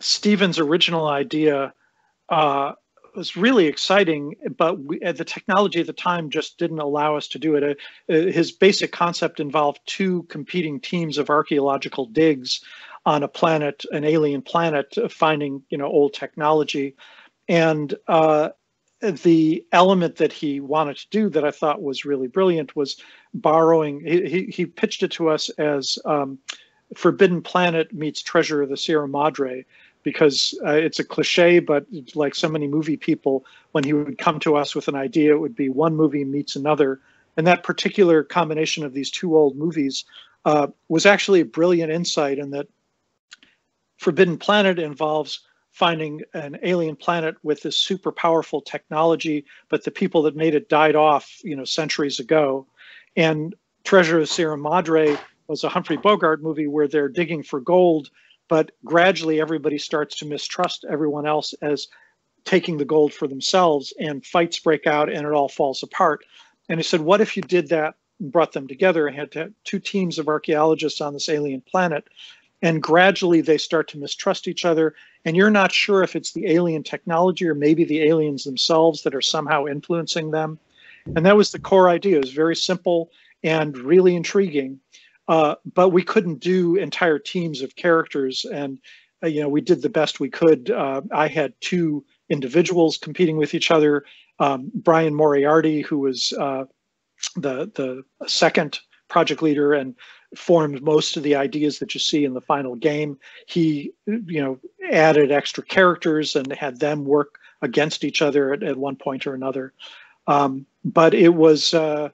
Steven's original idea uh, was really exciting, but we, uh, the technology at the time just didn't allow us to do it. Uh, uh, his basic concept involved two competing teams of archaeological digs on a planet, an alien planet, finding you know old technology, and the element that he wanted to do that I thought was really brilliant was borrowing. He, he pitched it to us as um, Forbidden Planet meets Treasure of the Sierra Madre, because uh, it's a cliche, but like so many movie people, when he would come to us with an idea, it would be one movie meets another. And that particular combination of these two old movies uh, was actually a brilliant insight in that Forbidden Planet involves finding an alien planet with this super powerful technology, but the people that made it died off, you know, centuries ago. And Treasure of Sierra Madre was a Humphrey Bogart movie where they're digging for gold, but gradually everybody starts to mistrust everyone else as taking the gold for themselves, and fights break out and it all falls apart. And he said, What if you did that and brought them together and had two teams of archaeologists on this alien planet? and gradually they start to mistrust each other and you're not sure if it's the alien technology or maybe the aliens themselves that are somehow influencing them. And that was the core idea. It was very simple and really intriguing. Uh, but we couldn't do entire teams of characters. And uh, you know we did the best we could. Uh, i had two individuals competing with each other. Um, brian moriarty who was uh, the the second project leader and formed most of the ideas that you see in the final game. He, you know, added extra characters and had them work against each other at, at one point or another. Um, but it was a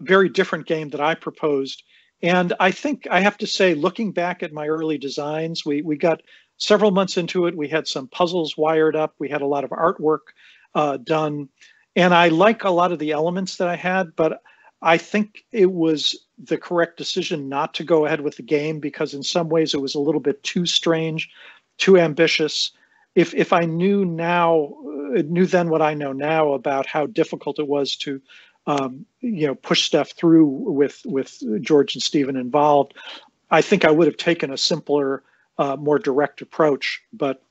very different game that I proposed. And I think I have to say, looking back at my early designs, we, we got several months into it. We had some puzzles wired up. We had a lot of artwork uh, done. And I like a lot of the elements that I had, but I think it was the correct decision not to go ahead with the game because in some ways it was a little bit too strange, too ambitious. If if I knew now, uh, knew then what I know now about how difficult it was to, um, you know, push stuff through with with George and Steven involved, I think I would have taken a simpler, uh, more direct approach. But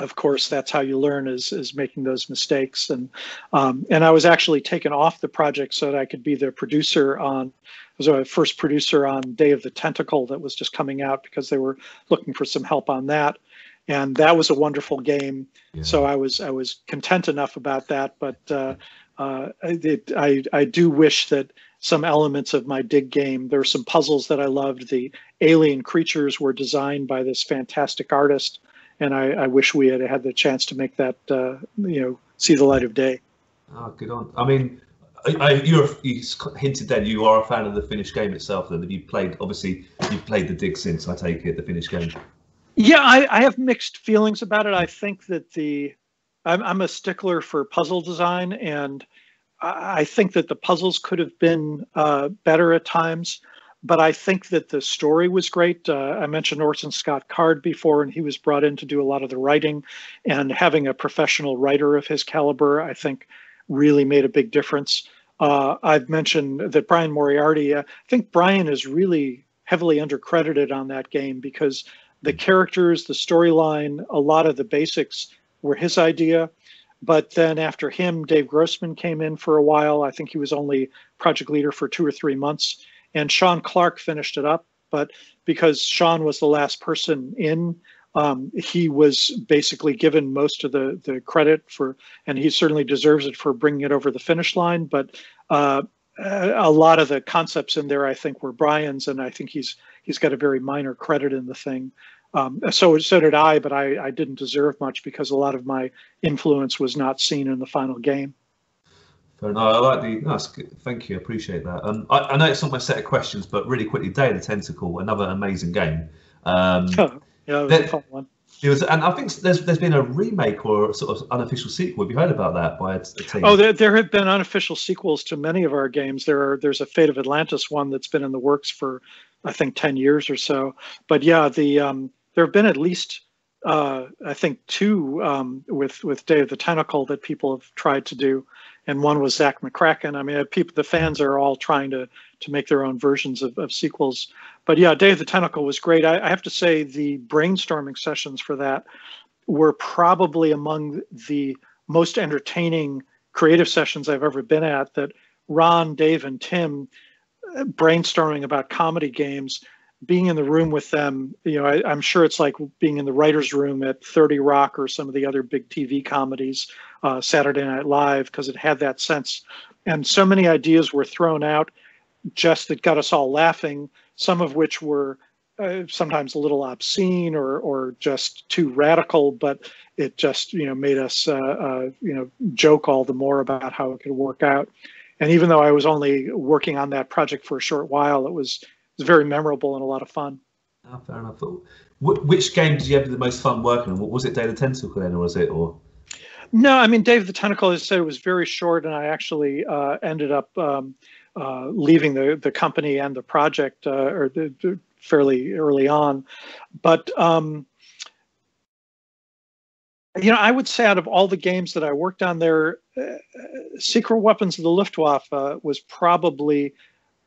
of course, that's how you learn is is making those mistakes. And um, and I was actually taken off the project so that I could be the producer on. Was a first producer on Day of the Tentacle that was just coming out because they were looking for some help on that, and that was a wonderful game. Yeah. So I was I was content enough about that, but uh, uh, it, I I do wish that some elements of my dig game. There were some puzzles that I loved. The alien creatures were designed by this fantastic artist and I, I, wish we had had the chance to make that uh, you know see the light of day. Oh, good on. I mean, I, I, you're you hinted that you are a fan of the finished game itself. Then have you played? Obviously, you've played the dig since I take it the finished game. Yeah, I, I have mixed feelings about it. I think that the I'm, I'm a stickler for puzzle design, and I, I think that the puzzles could have been uh, better at times but I think that the story was great. Uh, I mentioned Orson Scott Card before, and he was brought in to do a lot of the writing. And having a professional writer of his caliber, I think, really made a big difference. Uh, I've mentioned that Brian Moriarty. Uh, I think Brian is really heavily undercredited on that game because the characters, the storyline, a lot of the basics were his idea. But then after him, Dave Grossman came in for a while. I think he was only project leader for two or three months and Sean Clark finished it up. But because Sean was the last person in, um, he was basically given most of the the credit for, and he certainly deserves it for bringing it over the finish line. But uh, a lot of the concepts in there, I think, were Brian's, and I think he's he's got a very minor credit in the thing. Um, so so did I, but I, I didn't deserve much because a lot of my influence was not seen in the final game. Fair enough. I like the. No, Thank you. I appreciate that. Um, I, I, know it's not my set of questions, but really quickly, Day of the Tentacle, another amazing game. Um, oh, yeah, it was there, a fun one. It was, and I think there's there's been a remake or a sort of unofficial sequel. Have you heard about that by a team? Oh, there, there have been unofficial sequels to many of our games. There are there's a Fate of Atlantis one that's been in the works for I think ten years or so. But yeah, the um, there have been at least uh, I think two um, with with Day of the Tentacle that people have tried to do and one was Zak McKracken. I mean, people, the fans are all trying to to make their own versions of, of sequels. But yeah, Day of the Tentacle was great. I, I have to say the brainstorming sessions for that were probably among the most entertaining creative sessions I've ever been at. That Ron, Dave, and Tim uh, brainstorming about comedy games being in the room with them, you know, I, am sure it's like being in the writer's room at 30 Rock or some of the other big TV comedies, uh, Saturday Night Live, because it had that sense. And so many ideas were thrown out just that got us all laughing, some of which were uh, sometimes a little obscene or, or just too radical, but it just, you know, made us, uh, uh you know, joke all the more about how it could work out. And even though I was only working on that project for a short while, it was was very memorable and a lot of fun. Oh, fair enough. Which game did you have the most fun working on? Was it Day of the Tentacle then, or was it or? No, I mean Day of the Tentacle. As I said, it was very short, and I actually uh, ended up um, uh, leaving the the company and the project, uh, or the, the fairly early on. But um, you know, I would say out of all the games that I worked on there, uh, Secret Weapons of the Luftwaffe uh, was probably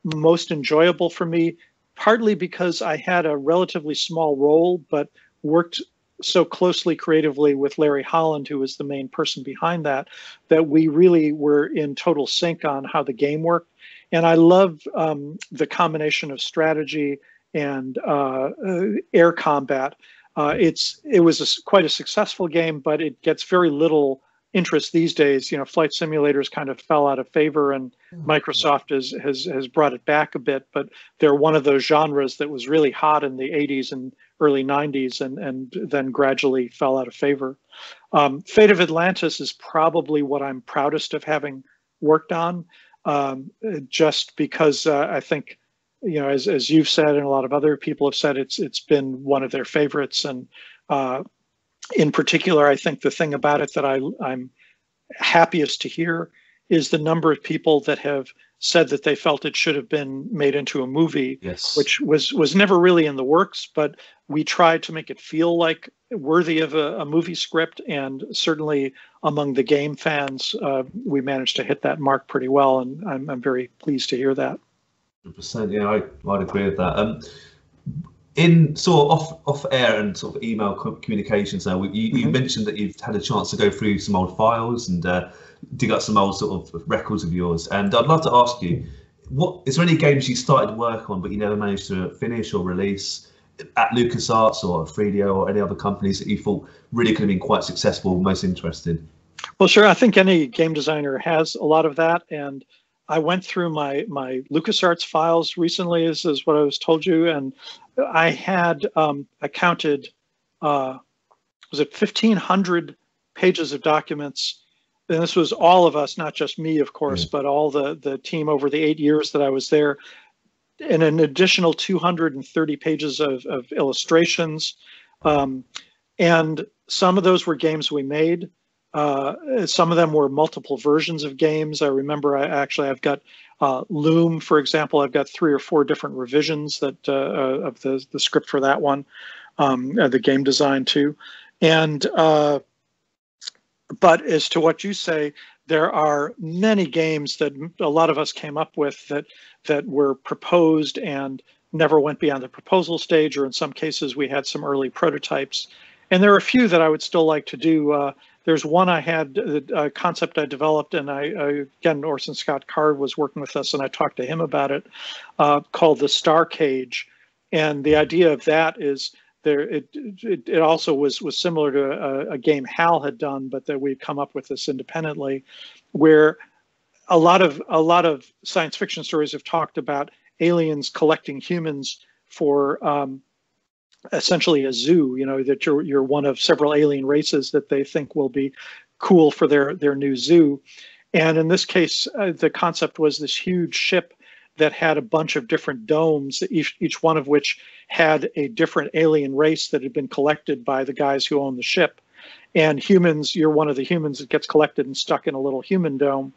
most enjoyable for me, partly because I had a relatively small role, but worked so closely creatively with Larry Holland, who was the main person behind that, that we really were in total sync on how the game worked. And I love um, the combination of strategy and uh, uh, air combat. Uh, it's it was a, quite a successful game, but it gets very little interest these days. You know, flight simulators kind of fell out of favor, and mm-hmm. Microsoft has has has brought it back a bit. But they're one of those genres that was really hot in the 80s and early 90s, and and then gradually fell out of favor. Um, Fate of Atlantis is probably what I'm proudest of having worked on, um, just because uh, I think you know, as, as you've said and a lot of other people have said, it's it's been one of their favorites. And uh, in particular, I think the thing about it that I, I'm happiest to hear is the number of people that have said that they felt it should have been made into a movie, yes. which was was never really in the works, but we tried to make it feel like worthy of a, a movie script, and certainly among the game fans, uh, we managed to hit that mark pretty well, and I'm, I'm very pleased to hear that. Percent, yeah, I, I'd agree with that. Um, in sort of off off air and sort of email communications now, you, you mm-hmm. mentioned that you've had a chance to go through some old files and uh, dig up some old sort of records of yours. And I'd love to ask you, what is there any games you started work on but you never managed to finish or release at LucasArts or 3DO or any other companies that you thought really could have been quite successful, most interesting? Well, sure. I think any game designer has a lot of that, and I went through my my LucasArts files recently, is, is what I was told you, and I had um, I counted uh, was it fifteen hundred pages of documents, and this was all of us, not just me, of course, mm-hmm. but all the the team over the eight years that I was there, and an additional two hundred and thirty pages of, of illustrations, um, and some of those were games we made. Uh, some of them were multiple versions of games. I remember I actually I've got uh, Loom, for example. I've got three or four different revisions that uh, uh of the the script for that one, um, uh, the game design too, and uh, but as to what you say, there are many games that a lot of us came up with that that were proposed and never went beyond the proposal stage, or in some cases we had some early prototypes. And there are a few that I would still like to do. Uh, there's one I had, a concept I developed, and I, again, Orson Scott Card was working with us, and I talked to him about it, uh, called the Star Cage. And the idea of that is there. It it, it also was was similar to a, a game Hal had done, but that we'd come up with this independently, where a lot of a lot of science fiction stories have talked about aliens collecting humans for um, essentially a zoo you know that you're you're one of several alien races that they think will be cool for their their new zoo. And in this case uh, the concept was this huge ship that had a bunch of different domes each each one of which had a different alien race that had been collected by the guys who own the ship. And humans you're one of the humans that gets collected and stuck in a little human dome.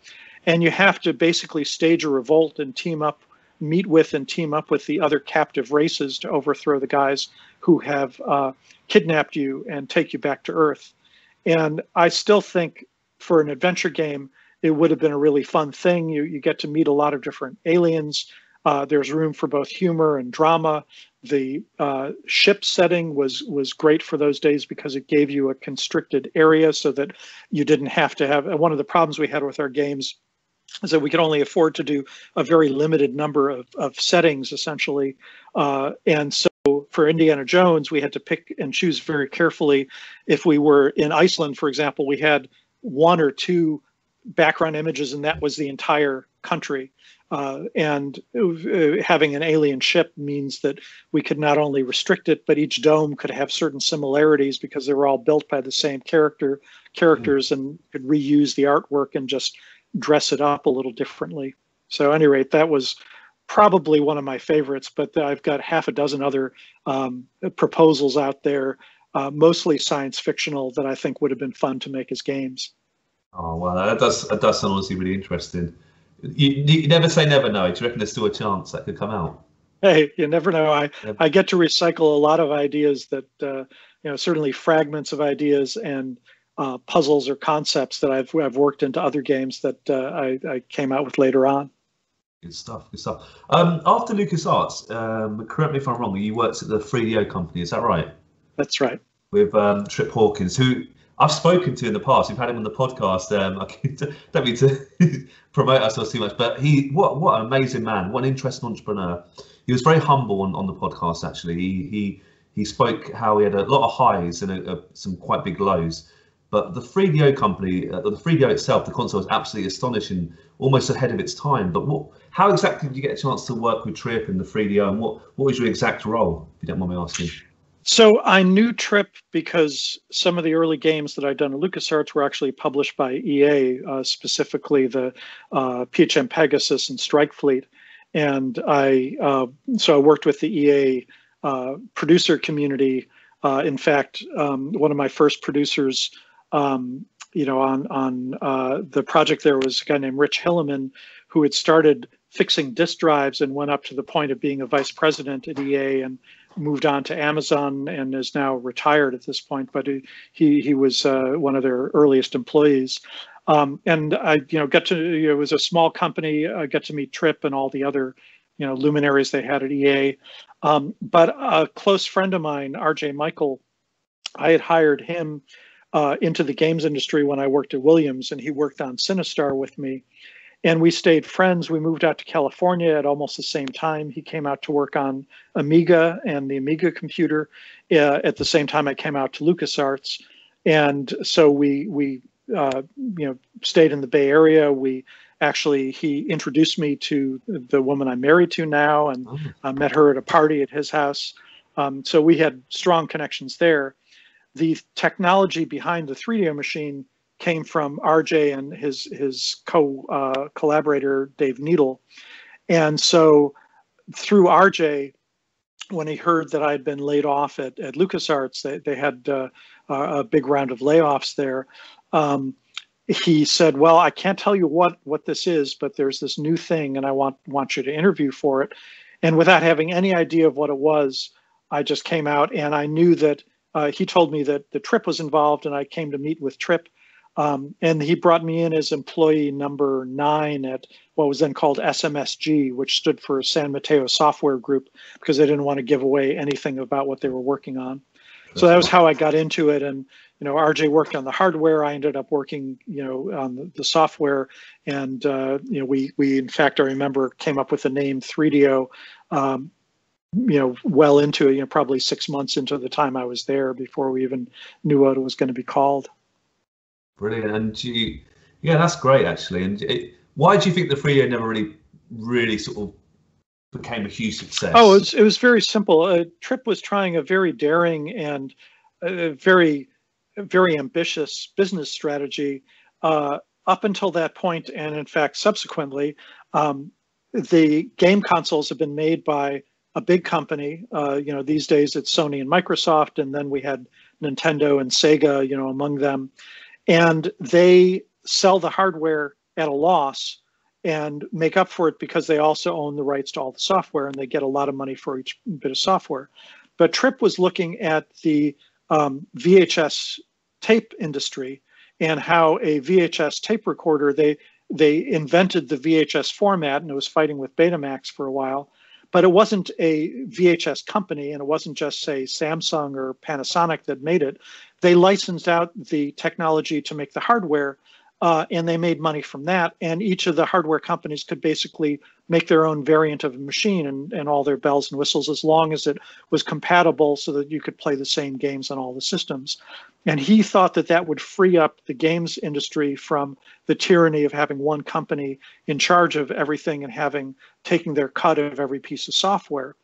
And you have to basically stage a revolt and team up meet with and team up with the other captive races to overthrow the guys who have uh, kidnapped you and take you back to Earth. And I still think for an adventure game, it would have been a really fun thing. You, you get to meet a lot of different aliens. Uh, there's room for both humor and drama. The uh, ship setting was was great for those days because it gave you a constricted area so that you didn't have to have. One of the problems we had with our games that we could only afford to do a very limited number of, of settings essentially. Uh, and so for Indiana Jones, we had to pick and choose very carefully. If we were in Iceland, for example, we had one or two background images, and that was the entire country. Uh, and uh, having an alien ship means that we could not only restrict it, but each dome could have certain similarities because they were all built by the same character characters mm-hmm. and could reuse the artwork and just dress it up a little differently. So, at any rate, that was probably one of my favorites. But I've got half a dozen other um, proposals out there, uh, mostly science fictional, that I think would have been fun to make as games. Oh well, that does that does sound honestly really interesting. You, you never say never. No, do you reckon there's still a chance that could come out? Hey, you never know. I I get to recycle a lot of ideas that uh, you know, certainly fragments of ideas and uh, puzzles or concepts that I've I've worked into other games that uh, I, I, came out with later on. Good stuff. Good stuff. Um, after LucasArts, um, correct me if I'm wrong. You worked at the 3DO company. Is that right? That's right. With um, Trip Hawkins, who I've spoken to in the past. We've had him on the podcast. Um, I don't mean to promote ourselves too much, but he what what an amazing man. What an interesting entrepreneur. He was very humble on, on the podcast. Actually, he he he spoke how he had a lot of highs and a, a, some quite big lows But the 3DO company, uh, the 3DO itself, the console is absolutely astonishing, almost ahead of its time. But what, how exactly did you get a chance to work with Trip in the 3DO, and what, what was your exact role, if you don't mind me asking? So I knew Trip because some of the early games that I'd done at LucasArts were actually published by EA, uh, specifically the uh, PHM Pegasus and Strike Fleet. And I uh, so I worked with the EA uh, producer community. Uh, in fact, um, one of my first producers, um, you know, on on uh, the project there was a guy named Rich Hilleman, who had started fixing disk drives and went up to the point of being a vice president at EA and moved on to Amazon and is now retired at this point. But he he was uh, one of their earliest employees. Um, and I, you know, got to you know, it was a small company. I got to meet Trip and all the other, you know, luminaries they had at EA. Um, but a close friend of mine, RJ Mical, I had hired him uh, into the games industry when I worked at Williams, and he worked on Sinistar with me and we stayed friends. We moved out to California at almost the same time. He came out to work on Amiga and the Amiga computer uh, at the same time I came out to LucasArts, and so we we uh, you know stayed in the Bay Area. We actually he introduced me to the woman I'm married to now, and oh. I met her at a party at his house. Um, so we had strong connections there. The technology behind the 3DO machine came from RJ and his his co uh, collaborator Dave Needle, and so through RJ, when he heard that I had been laid off at, at LucasArts, they they had uh, a big round of layoffs there. Um, he said, "Well, I can't tell you what what this is, but there's this new thing, and I want want you to interview for it." And without having any idea of what it was, I just came out, and I knew that uh, he told me that the Trip was involved, and I came to meet with Trip um, and he brought me in as employee number nine at what was then called SMSG, which stood for San Mateo Software Group, because they didn't want to give away anything about what they were working on. so that was how I got into it. And you know, RJ worked on the hardware. I ended up working, you know, on the, software. And uh, you know, we we in fact I remember came up with the name 3DO. Um, you know, well into it, you know, probably six months into the time I was there before we even knew what it was going to be called. Brilliant. And you, yeah, that's great actually. And it, why do you think the 3DO never really, really sort of became a huge success? Oh, it was, it was very simple. Uh, Trip was trying a very daring and a very, very ambitious business strategy. Uh, up until that point, and in fact, subsequently, um, the game consoles have been made by a big company. Uh, you know, these days it's Sony and Microsoft, and then we had Nintendo and Sega, you know, among them and they sell the hardware at a loss and make up for it because they also own the rights to all the software and they get a lot of money for each bit of software. But Trip was looking at the um, VHS tape industry and how a VHS tape recorder they they invented the VHS format and it was fighting with Betamax for a while, but it wasn't a VHS company and it wasn't just say Samsung or Panasonic that made it. They licensed out the technology to make the hardware uh, and they made money from that. And each of the hardware companies could basically make their own variant of a machine and, and all their bells and whistles as long as it was compatible so that you could play the same games on all the systems. And he thought that that would free up the games industry from the tyranny of having one company in charge of everything and having taking their cut of every piece of software,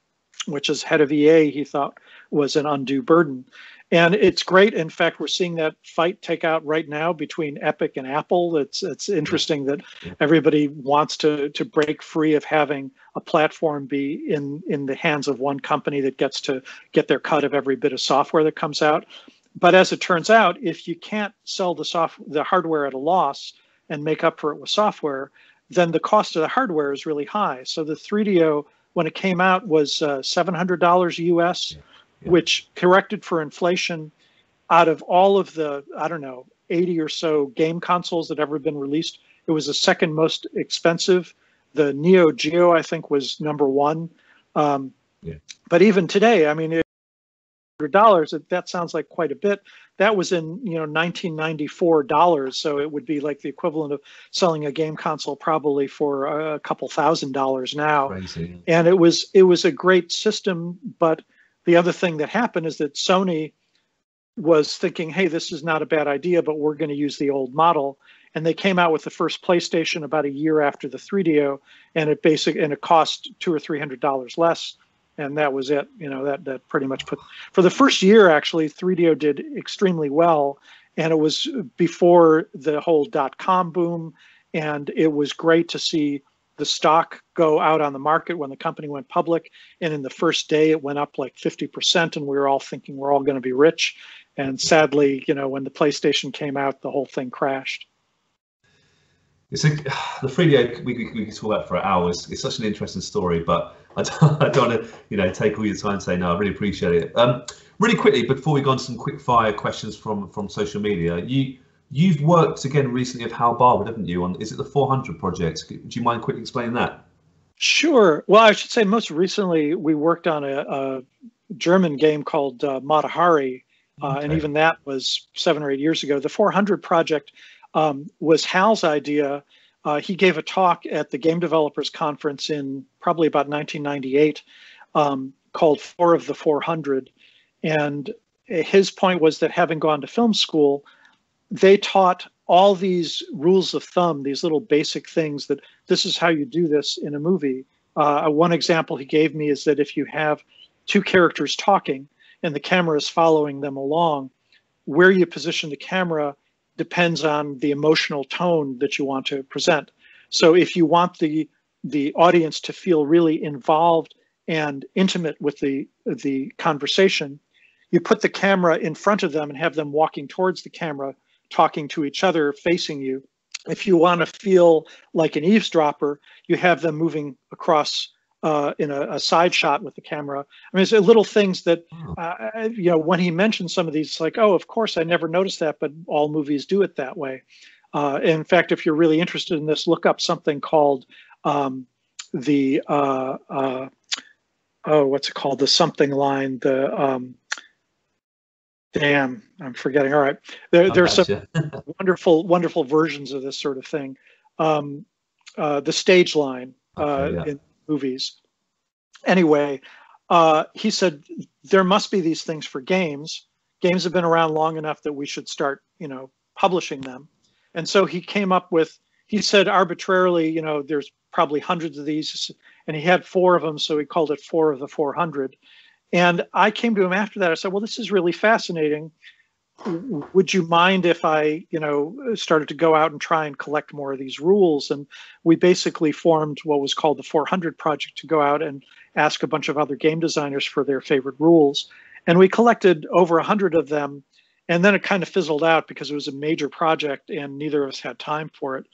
which as head of EA, he thought was an undue burden and it's great. In fact, we're seeing that fight take out right now between Epic and Apple. It's it's interesting that everybody wants to to break free of having a platform be in in the hands of one company that gets to get their cut of every bit of software that comes out. But as it turns out, if you can't sell the soft the hardware at a loss and make up for it with software, then the cost of the hardware is really high. So the 3DO when it came out was uh, $700 US. Yeah which corrected for inflation out of all of the, I don't know, 80 or so game consoles that ever been released, it was the second most expensive. The Neo Geo, I think, was number one. Um, yeah. But even today, I mean, dollars that sounds like quite a bit that was in you know 1994 dollars so it would be like the equivalent of selling a game console probably for a couple thousand dollars now Crazy. and it was it was a great system but the other thing that happened is that Sony was thinking, hey, this is not a bad idea, but we're going to use the old model. And they came out with the first PlayStation about a year after the 3DO, and it basic and it cost two or three hundred dollars less, and that was it. You know that that pretty much put for the first year actually 3DO did extremely well, and it was before the whole dot com boom, and it was great to see the stock go out on the market when the company went public. And in the first day, it went up like 50%, and we were all thinking we're all going to be rich. And sadly, you know, when the PlayStation came out, the whole thing crashed. It's a, the 3DO we, we, we could talk about for hours. It's such an interesting story, but I don't, I don't want to, you know, take all your time. Say no, I really appreciate it. Um, really quickly before we go on to some quick fire questions from from social media, you You've worked again recently with Hal Barwood, haven't you? On is it the 400 project? Do you mind quickly explaining that? Sure. Well, I should say most recently we worked on a, a German game called uh, Mata Hari, uh, okay. and even that was seven or eight years ago. The 400 project um, was Hal's idea. Uh, he gave a talk at the Game Developers Conference in probably about 1998 um, called Four of the 400. And his point was that having gone to film school, they taught all these rules of thumb, these little basic things that this is how you do this in a movie. Uh, one example he gave me is that if you have two characters talking and the camera is following them along, where you position the camera depends on the emotional tone that you want to present. So if you want the the audience to feel really involved and intimate with the the conversation, you put the camera in front of them and have them walking towards the camera talking to each other facing you. If you want to feel like an eavesdropper, you have them moving across uh, in a, a, side shot with the camera. I mean, it's little things that, hmm. uh, you know, when he mentioned some of these, like, oh, of course, I never noticed that, but all movies do it that way. Uh, in fact, if you're really interested in this, look up something called um, the, uh, uh, oh, what's it called? The something line, the, um, Damn, I'm forgetting. All right, there, there's some wonderful, wonderful versions of this sort of thing. Um, uh, the stage line uh, okay, yeah. in movies. Anyway, uh, he said there must be these things for games. Games have been around long enough that we should start, you know, publishing them. And so he came up with. He said arbitrarily, you know, there's probably hundreds of these, and he had four of them, so he called it four of the 400. And I came to him after that. I said, "Well, this is really fascinating. Would you mind if I, you know, started to go out and try and collect more of these rules?" And we basically formed what was called the 400 Project to go out and ask a bunch of other game designers for their favorite rules. And we collected over a hundred of them. And then it kind of fizzled out because it was a major project and neither of us had time for it.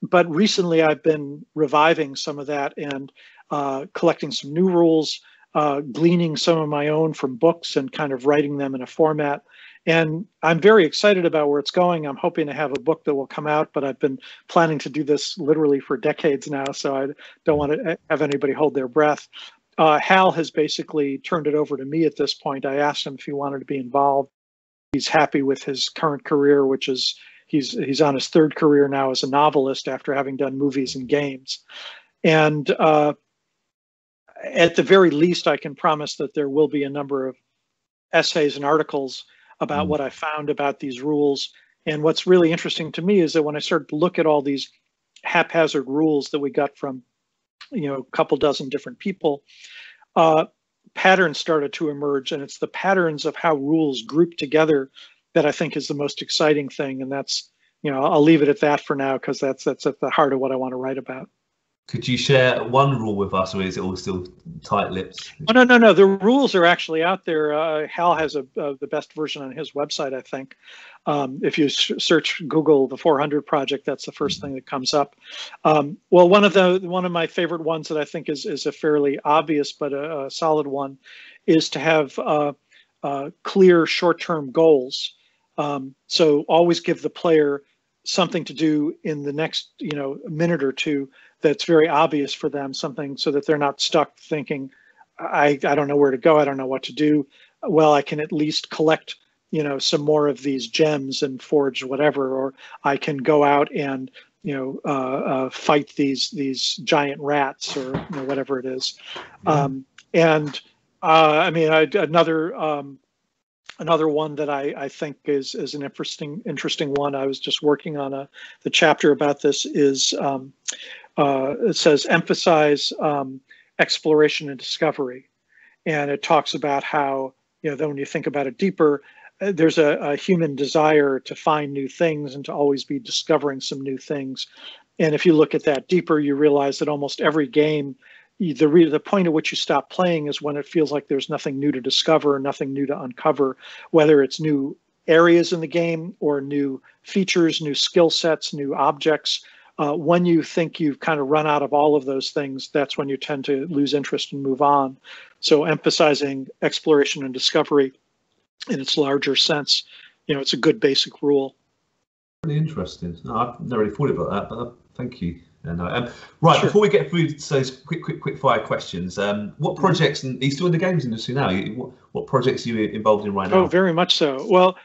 But recently, I've been reviving some of that and uh, collecting some new rules uh, gleaning some of my own from books and kind of writing them in a format. And I'm very excited about where it's going. I'm hoping to have a book that will come out, but I've been planning to do this literally for decades now, so I don't want to have anybody hold their breath. Uh, Hal has basically turned it over to me at this point. I asked him if he wanted to be involved. He's happy with his current career, which is he's he's on his third career now as a novelist after having done movies and games. And uh, at the very least, I can promise that there will be a number of essays and articles about mm. what I found about these rules. And what's really interesting to me is that when I started to look at all these haphazard rules that we got from, you know, a couple dozen different people, uh, patterns started to emerge. And it's the patterns of how rules group together that I think is the most exciting thing. And that's, you know, I'll leave it at that for now because that's that's at the heart of what I want to write about. Could you share one rule with us, or is it all still tight lips? Oh, no, no, no. The rules are actually out there. Uh, Hal has a, uh, the best version on his website, I think. Um, if you search Google the 400 project, that's the 1st thing that comes up. Um, well, one of the one of my favorite ones that I think is is a fairly obvious but a, a solid one is to have uh, uh clear short-term goals. Um, so always give the player something to do in the next you know minute or two that's very obvious for them, something so that they're not stuck thinking, I, I don't know where to go, I don't know what to do. Well, I can at least collect, you know, some more of these gems and forge whatever, or I can go out and you know uh, uh, fight these these giant rats or you know, whatever it is. Um, and uh, I mean, I, another um, another one that I, I think is, is an interesting interesting one. I was just working on a the chapter about this is um, uh, it says emphasize um, exploration and discovery, and it talks about how you know then when you think about it deeper, uh, there's a, a human desire to find new things and to always be discovering some new things. And if you look at that deeper, you realize that almost every game the re- the point at which you stop playing is when it feels like there's nothing new to discover, nothing new to uncover, whether it's new areas in the game or new features, new skill sets, new objects. Uh, when you think you've kind of run out of all of those things, that's when you tend to lose interest and move on. So emphasizing exploration and discovery in its larger sense, you know, it's a good basic rule. Really interesting. No, I've never really thought about that, but uh, thank you. And, uh, um, right, sure. before we get through to those quick, quick, quick fire questions, um, what projects, and are you still in the games industry now? What, what projects are you involved in right now? Oh, very much so. Well,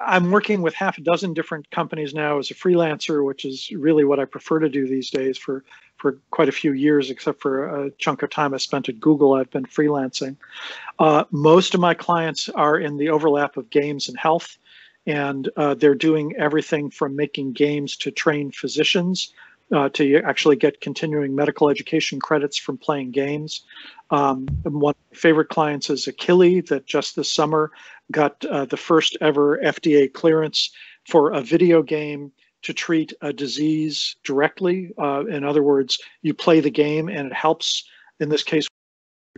I'm working with half a dozen different companies now as a freelancer, which is really what I prefer to do these days for, for quite a few years, except for a chunk of time I spent at Google, I've been freelancing. Uh, most of my clients are in the overlap of games and health, and uh, they're doing everything from making games to train physicians uh, to actually get continuing medical education credits from playing games. Um, one of my favorite clients is Akili that just this summer got uh, the first ever FDA clearance for a video game to treat a disease directly. Uh, in other words, you play the game and it helps, in this case,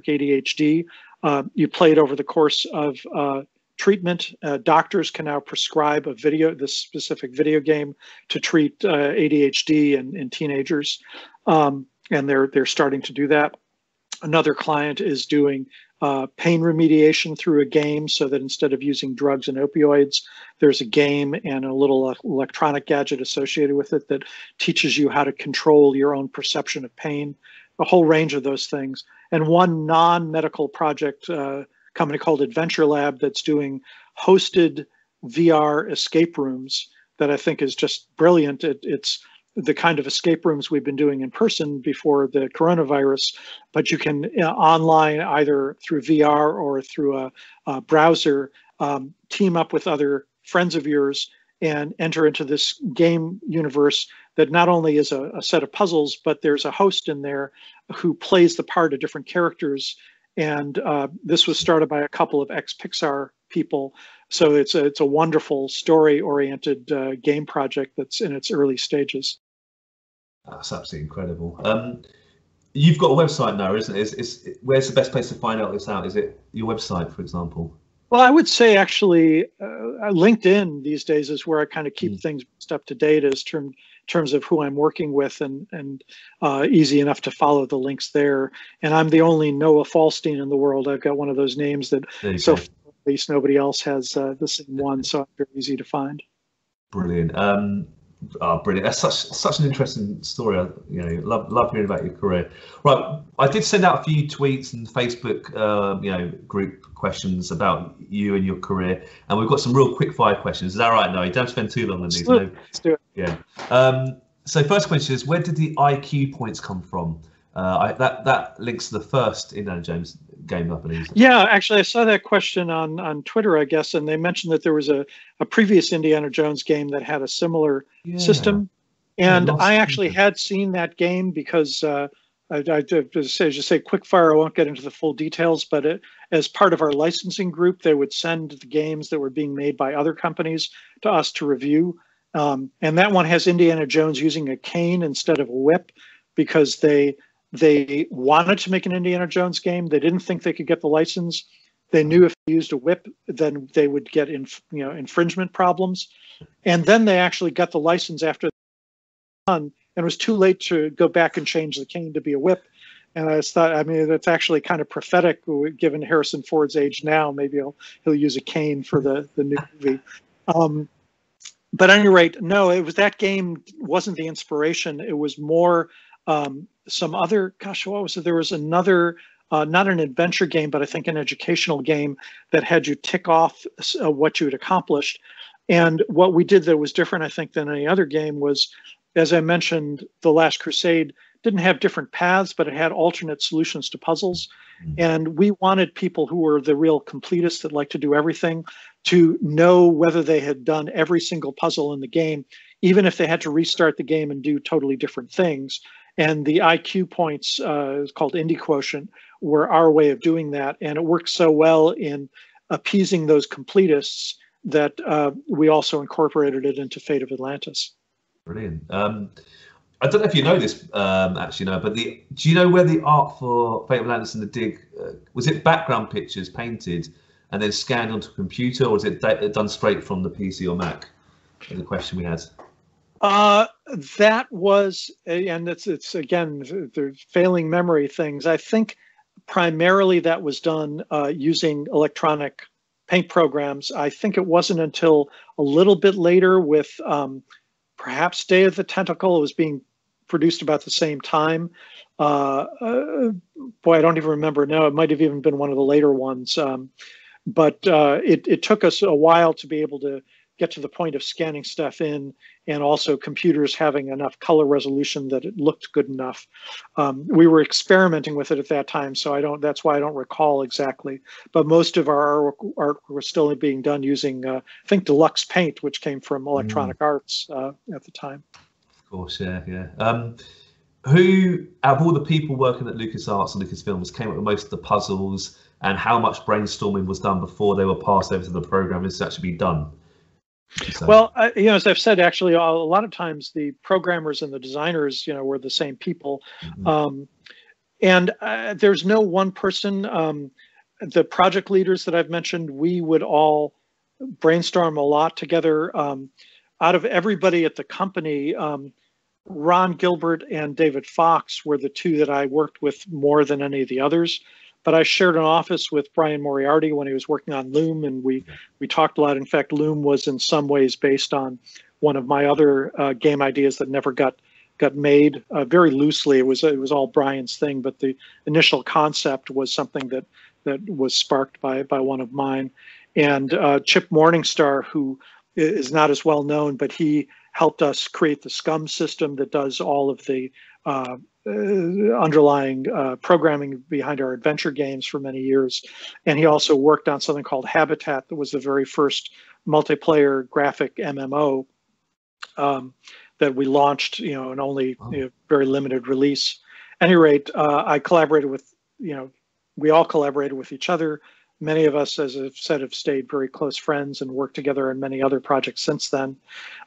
ADHD. Uh, you play it over the course of uh, treatment. Uh, doctors can now prescribe a video, this specific video game, to treat uh, ADHD in, in teenagers, um, and they're they're starting to do that. Another client is doing uh, pain remediation through a game, so that instead of using drugs and opioids, there's a game and a little electronic gadget associated with it that teaches you how to control your own perception of pain. A whole range of those things, and one non-medical project uh, company called Adventure Lab that's doing hosted VR escape rooms that I think is just brilliant. It, it's the kind of escape rooms we've been doing in person before the coronavirus, but you can uh, online either through VR or through a, a browser um, team up with other friends of yours and enter into this game universe that not only is a, a, set of puzzles, but there's a host in there who plays the part of different characters and uh, this was started by a couple of ex-Pixar people. So it's a, it's a wonderful story-oriented uh, game project that's in its early stages. That's absolutely incredible. Um, you've got a website now, isn't it? Is, is, where's the best place to find out this out? Is it your website, for example? Well, I would say actually, uh, LinkedIn these days is where I kind of keep mm. things up to date as term, terms of who I'm working with and and uh, easy enough to follow the links there. And I'm the only Noah Falstein in the world. I've got one of those names that so at least nobody else has uh, the same one, so it's very easy to find. Brilliant. Um, Oh, brilliant! That's such such an interesting story. I, you know, love love hearing about your career. Right, I did send out a few tweets and Facebook, uh, you know, group questions about you and your career, and we've got some real quick fire questions. Is that right? No, you don't spend too long on these. Let's do it. Yeah. Um, so first question is, where did the IQ points come from? Uh, I, that that links to the first Indiana Jones game, I believe. Yeah, actually, I saw that question on on Twitter, I guess, and they mentioned that there was a, a previous Indiana Jones game that had a similar yeah. system. And I, I actually had seen that game because uh, I, I just say, just say quick fire. I won't get into the full details, but it, as part of our licensing group, they would send the games that were being made by other companies to us to review. Um, and that one has Indiana Jones using a cane instead of a whip because they they wanted to make an Indiana Jones game. They didn't think they could get the license. They knew if they used a whip, then they would get in, you know infringement problems. And then they actually got the license after done, and it was too late to go back and change the cane to be a whip. And I thought, I mean, that's actually kind of prophetic, given Harrison Ford's age now. Maybe he'll he'll use a cane for the the new movie. Um, but at any rate, no, it was that game wasn't the inspiration. It was more um, some other, gosh, what was it? There was another, uh, not an adventure game, but I think an educational game that had you tick off uh, what you had accomplished. And what we did that was different, I think, than any other game was as I mentioned, The Last Crusade didn't have different paths, but it had alternate solutions to puzzles. Mm-hmm. And we wanted people who were the real completists that like to do everything to know whether they had done every single puzzle in the game, even if they had to restart the game and do totally different things. And the IQ points, uh, called Indy Quotient, were our way of doing that. And it worked so well in appeasing those completists that uh, we also incorporated it into Fate of Atlantis. Brilliant. Um, I don't know if you know this um, actually, no, but the do you know where the art for Fate of Atlantis and the Dig uh, was it background pictures painted and then scanned onto a computer, or was it done straight from the PC or Mac? the question we had. Uh, that was, and it's it's again the failing memory things. I think primarily that was done uh, using electronic paint programs. I think it wasn't until a little bit later with um, perhaps Day of the Tentacle. It was being produced about the same time. Uh, uh, boy, I don't even remember now. It might have even been one of the later ones. Um, but uh, it, it took us a while to be able to get to the point of scanning stuff in and also computers having enough color resolution that it looked good enough. Um, we were experimenting with it at that time, so I don't. That's why I don't recall exactly. But most of our art, was still being done using, uh, I think, Deluxe Paint, which came from Electronic mm. Arts uh, at the time. Course, yeah, yeah. Um, who, out of all the people working at LucasArts and Lucasfilms, came up with most of the puzzles, and how much brainstorming was done before they were passed over to the programmers to actually be done? So. Well, I, you know, as I've said, actually, a lot of times the programmers and the designers, you know, were the same people. Mm-hmm. Um, and uh, there's no one person. Um, the project leaders that I've mentioned, we would all brainstorm a lot together. Um, out of everybody at the company, um, Ron Gilbert and David Fox were the two that I worked with more than any of the others but I shared an office with Brian Moriarty when he was working on Loom, and we we talked a lot. In fact, Loom was in some ways based on one of my other uh, game ideas that never got got made. Uh, very loosely, it was it was all Brian's thing, but the initial concept was something that that was sparked by by one of mine. And uh, Chip Morningstar, who is not as well known, but he helped us create the SCUMM system that does all of the uh, uh, underlying uh, programming behind our adventure games for many years. And he also worked on something called Habitat, that was the very first multiplayer graphic MMO um, that we launched, you know, in only you know, very limited release. At any rate, uh, I collaborated with, you know, we all collaborated with each other. Many of us, as I've said, have stayed very close friends and worked together in many other projects since then.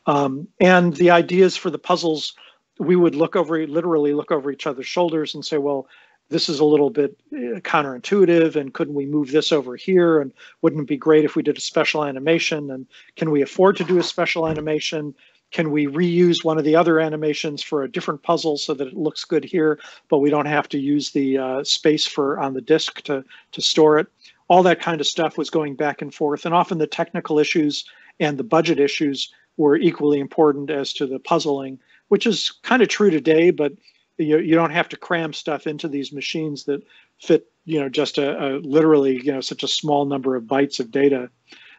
Um, and the ideas for the puzzles we would look over, literally look over each other's shoulders and say, well, this is a little bit uh, counterintuitive and couldn't we move this over here? And wouldn't it be great if we did a special animation? And can we afford to do a special animation? Can we reuse one of the other animations for a different puzzle so that it looks good here but we don't have to use the uh, space for on the disk to to store it all that kind of stuff was going back and forth and often the technical issues and the budget issues were equally important as to the puzzling which is kind of true today, but you, you don't have to cram stuff into these machines that fit, you know, just a, a literally, you know, such a small number of bytes of data.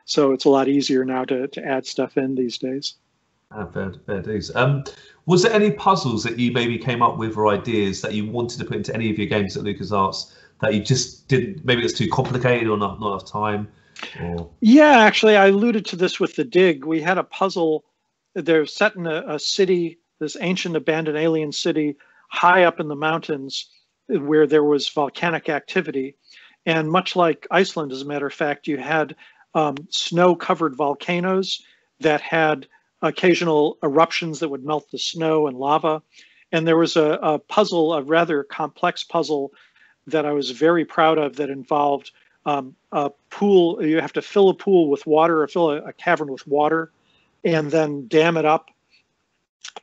So it's a lot easier now to, to add stuff in these days. Ah, fair, fair. Um, was there any puzzles that you maybe came up with or ideas that you wanted to put into any of your games at LucasArts that you just didn't, maybe it's too complicated or not, not enough time? Or... Yeah, actually, I alluded to this with the dig. We had a puzzle, they're set in a, a city this ancient abandoned alien city high up in the mountains where there was volcanic activity. And much like Iceland, as a matter of fact, you had um, snow covered volcanoes that had occasional eruptions that would melt the snow and lava. And there was a, a puzzle, a rather complex puzzle that I was very proud of that involved um, a pool. You have to fill a pool with water or fill a, a cavern with water and then dam it up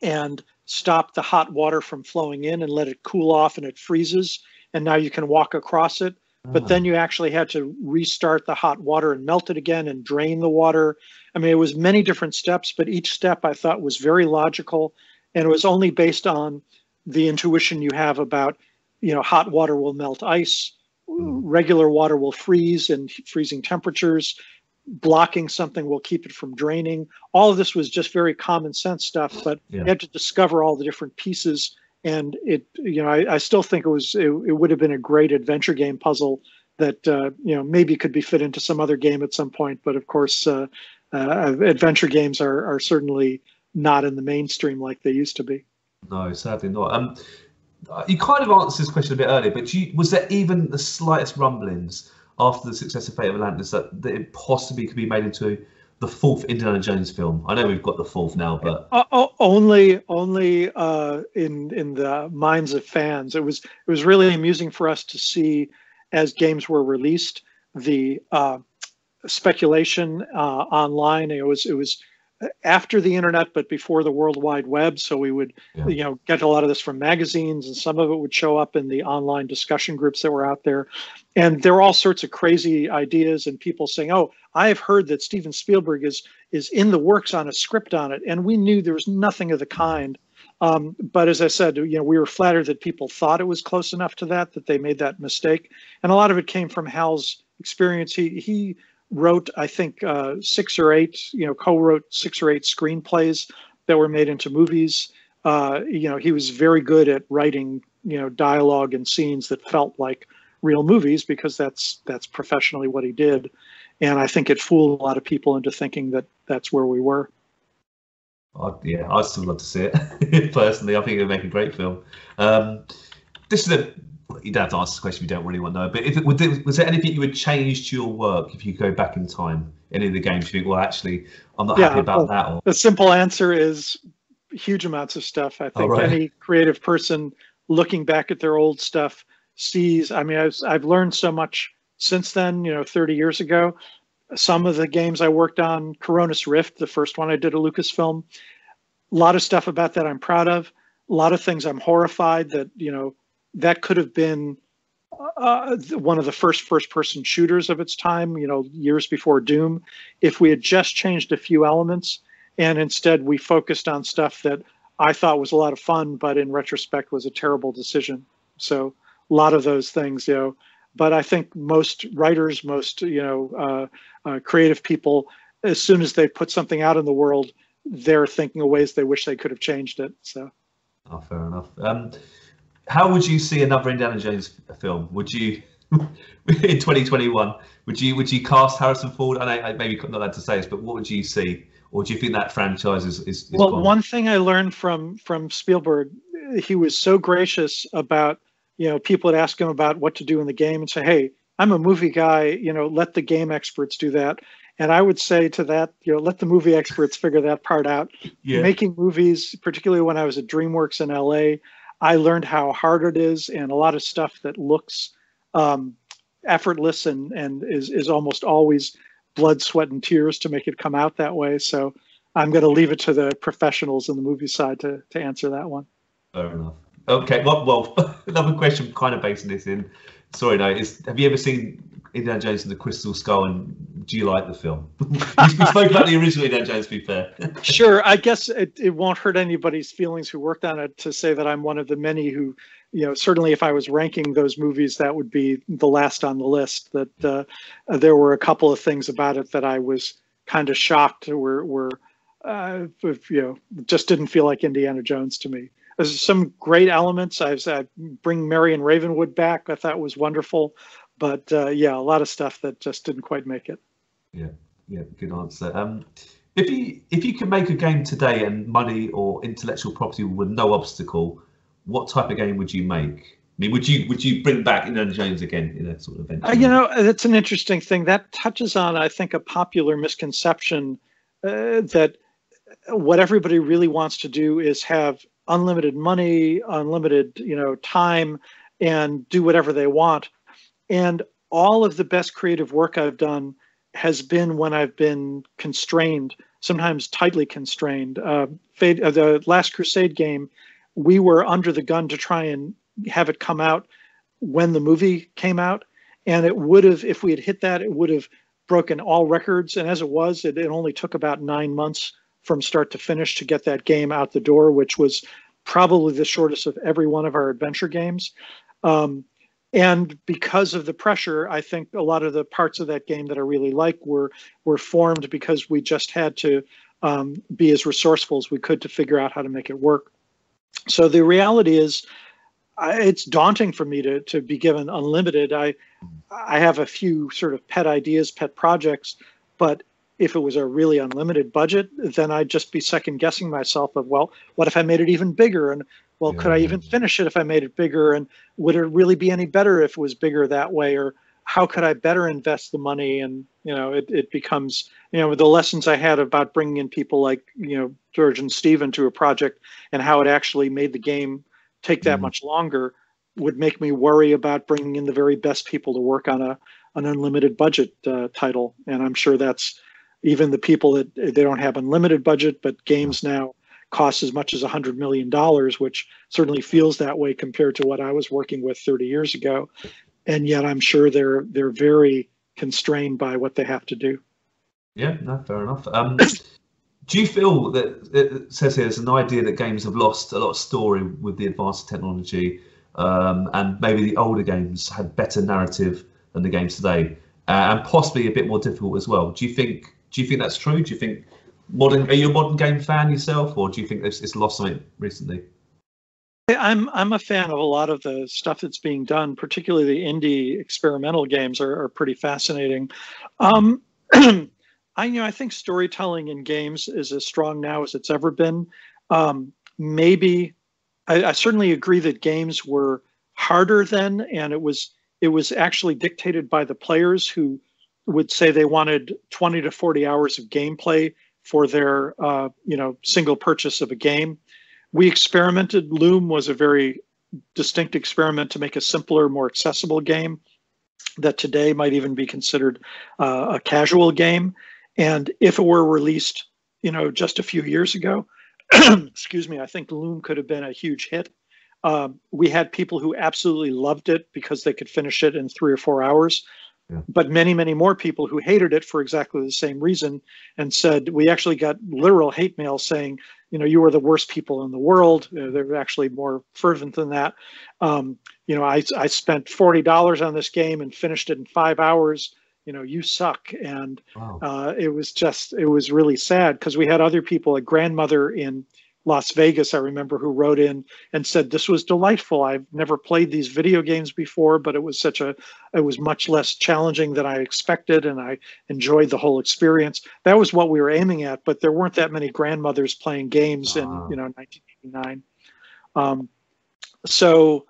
and stop the hot water from flowing in and let it cool off and it freezes and now you can walk across it but then you actually had to restart the hot water and melt it again and drain the water i mean it was many different steps but each step i thought was very logical and it was only based on the intuition you have about you know hot water will melt ice hmm. regular water will freeze in freezing temperatures blocking something will keep it from draining. All of this was just very common sense stuff, but yeah. you had to discover all the different pieces. And it, you know, I, I still think it was it, it, would have been a great adventure game puzzle that uh, you know maybe could be fit into some other game at some point. But of course, uh, uh, adventure games are are certainly not in the mainstream like they used to be. No, sadly not. Um, you kind of answered this question a bit earlier, but you, was there even the slightest rumblings after the success of Fate of Atlantis that, that it possibly could be made into the fourth Indiana Jones film? I know we've got the fourth now, but uh, only only uh, in in the minds of fans. It was it was really amusing for us to see as games were released the uh, speculation uh, online. It was it was after the internet but before the world wide web. So we would yeah. you know get a lot of this from magazines and some of it would show up in the online discussion groups that were out there. And there were all sorts of crazy ideas and people saying oh i have heard that steven spielberg is is in the works on a script on it. And we knew there was nothing of the kind. Um, but as i said you know we were flattered that people thought it was close enough to that that they made that mistake. And a lot of it came from hal's experience. He he wrote, I think, uh, six or eight, you know, co-wrote six or eight screenplays that were made into movies. Uh, you know, he was very good at writing, you know, dialogue and scenes that felt like real movies because that's that's professionally what he did. And I think it fooled a lot of people into thinking that that's where we were. I'd, yeah, I'd still love to see it personally. I think it would make a great film. Um, this is a you don't have to answer the question. You don't really want to know. But if it, there, was there anything you would change to your work if you go back in time? Any of the games you think, well, actually, I'm not yeah, happy about well, that. Or... The simple answer is huge amounts of stuff. I oh, think right. any creative person looking back at their old stuff sees. I mean, I've I've learned so much since then. You know, 30 years ago. Some of the games I worked on, Koronis Rift, the first one I did a Lucasfilm. A lot of stuff about that I'm proud of. A lot of things I'm horrified that you know that could have been uh, one of the first first person shooters of its time, you know, years before Doom. If we had just changed a few elements and instead we focused on stuff that I thought was a lot of fun, but in retrospect was a terrible decision. So a lot of those things, you know. But I think most writers, most you know, uh, uh, creative people, as soon as they put something out in the world, they're thinking of ways they wish they could have changed it. So. Oh, fair enough. Um, how would you see another Indiana Jones film? Would you in 2021? Would you would you cast Harrison Ford? And I, I maybe not allowed to say this, but what would you see? Or do you think that franchise is, is, is well? Gone? One thing I learned from from Spielberg, he was so gracious about you know people would ask him about what to do in the game and say, hey, I'm a movie guy. You know, let the game experts do that. And I would say to that, you know, let the movie experts figure that part out. Yeah. Making movies, particularly when I was at DreamWorks in LA, I learned how hard it is and a lot of stuff that looks um, effortless and, and is, is almost always blood, sweat, and tears to make it come out that way. So I'm going to leave it to the professionals in the movie side to, to answer that one. Fair enough. Okay, well, well another question kind of basing this in. Sorry, no, is have you ever seen Indiana Jones and the Crystal Skull, and do you like the film? we spoke about the original Indiana Jones, to be fair. sure, I guess it, it won't hurt anybody's feelings who worked on it to say that I'm one of the many who, you know, certainly if I was ranking those movies, that would be the last on the list. That uh, there were a couple of things about it that I was kind of shocked were were uh, you know just didn't feel like Indiana Jones to me. There's some great elements. I've I bring Marion Ravenwood back. I thought was wonderful but uh, yeah, a lot of stuff that just didn't quite make it. Yeah, yeah, good answer. Um, if you if you could make a game today and money or intellectual property were no obstacle, what type of game would you make? I mean, would you would you bring back Indiana Jones again in a sort of event? Uh, you know, that's an interesting thing. That touches on, I think, a popular misconception uh, that what everybody really wants to do is have unlimited money, unlimited, you know, time, and do whatever they want. And all of the best creative work I've done has been when I've been constrained, sometimes tightly constrained. Uh, Fate, uh, the Last Crusade game, we were under the gun to try and have it come out when the movie came out. And it would have, if we had hit that, it would have broken all records. And as it was, it, it only took about nine months from start to finish to get that game out the door, which was probably the shortest of every one of our adventure games. Um, and because of the pressure, I think a lot of the parts of that game that I really like were were formed because we just had to um, be as resourceful as we could to figure out how to make it work. So the reality is, I, it's daunting for me to to be given unlimited. I I have a few sort of pet ideas, pet projects, but if it was a really unlimited budget, then I'd just be second guessing myself of, well, what if I made it even bigger? And well, yeah. could I even finish it if I made it bigger? And would it really be any better if it was bigger that way? Or how could I better invest the money? And, you know, it, it becomes, you know, the lessons I had about bringing in people like, you know, George and Steven to a project and how it actually made the game take that mm much longer would make me worry about bringing in the very best people to work on a an unlimited budget uh, title. And I'm sure that's even the people that they don't have unlimited budget, but games now cost as much as $100 million, which certainly feels that way compared to what I was working with 30 years ago. And yet I'm sure they're they're very constrained by what they have to do. Yeah, no, fair enough. Um, do you feel that it says here there's an idea that games have lost a lot of story with the advance of technology, um, and maybe the older games had better narrative than the games today, uh, and possibly a bit more difficult as well? Do you think? Do you think that's true? Do you think modern? Are you a modern game fan yourself, or do you think it's, lost something recently? I'm I'm a fan of a lot of the stuff that's being done, particularly the indie experimental games are, are pretty fascinating. Um, I you know I think storytelling in games is as strong now as it's ever been. Um, maybe I, I certainly agree that games were harder then, and it was it was actually dictated by the players who would say they wanted 20 to 40 hours of gameplay for their uh, you know single purchase of a game. We experimented. Loom was a very distinct experiment to make a simpler, more accessible game that today might even be considered uh, a casual game. And if it were released, you know, just a few years ago, excuse me, I think Loom could have been a huge hit. Um, we had people who absolutely loved it because they could finish it in three or four hours. But many, many more people who hated it for exactly the same reason and said, we actually got literal hate mail saying, you know, you are the worst people in the world. Uh, they're actually more fervent than that. Um, you know, I, I spent $40 on this game and finished it in five hours. You know, you suck. And wow. uh, it was just, it was really sad because we had other people, a grandmother in Las Vegas, I remember, who wrote in and said, This was delightful. I've never played these video games before, but it was such a, it was much less challenging than I expected, and I enjoyed the whole experience. That was what we were aiming at, but there weren't that many grandmothers playing games in, you know, 1989. Um, so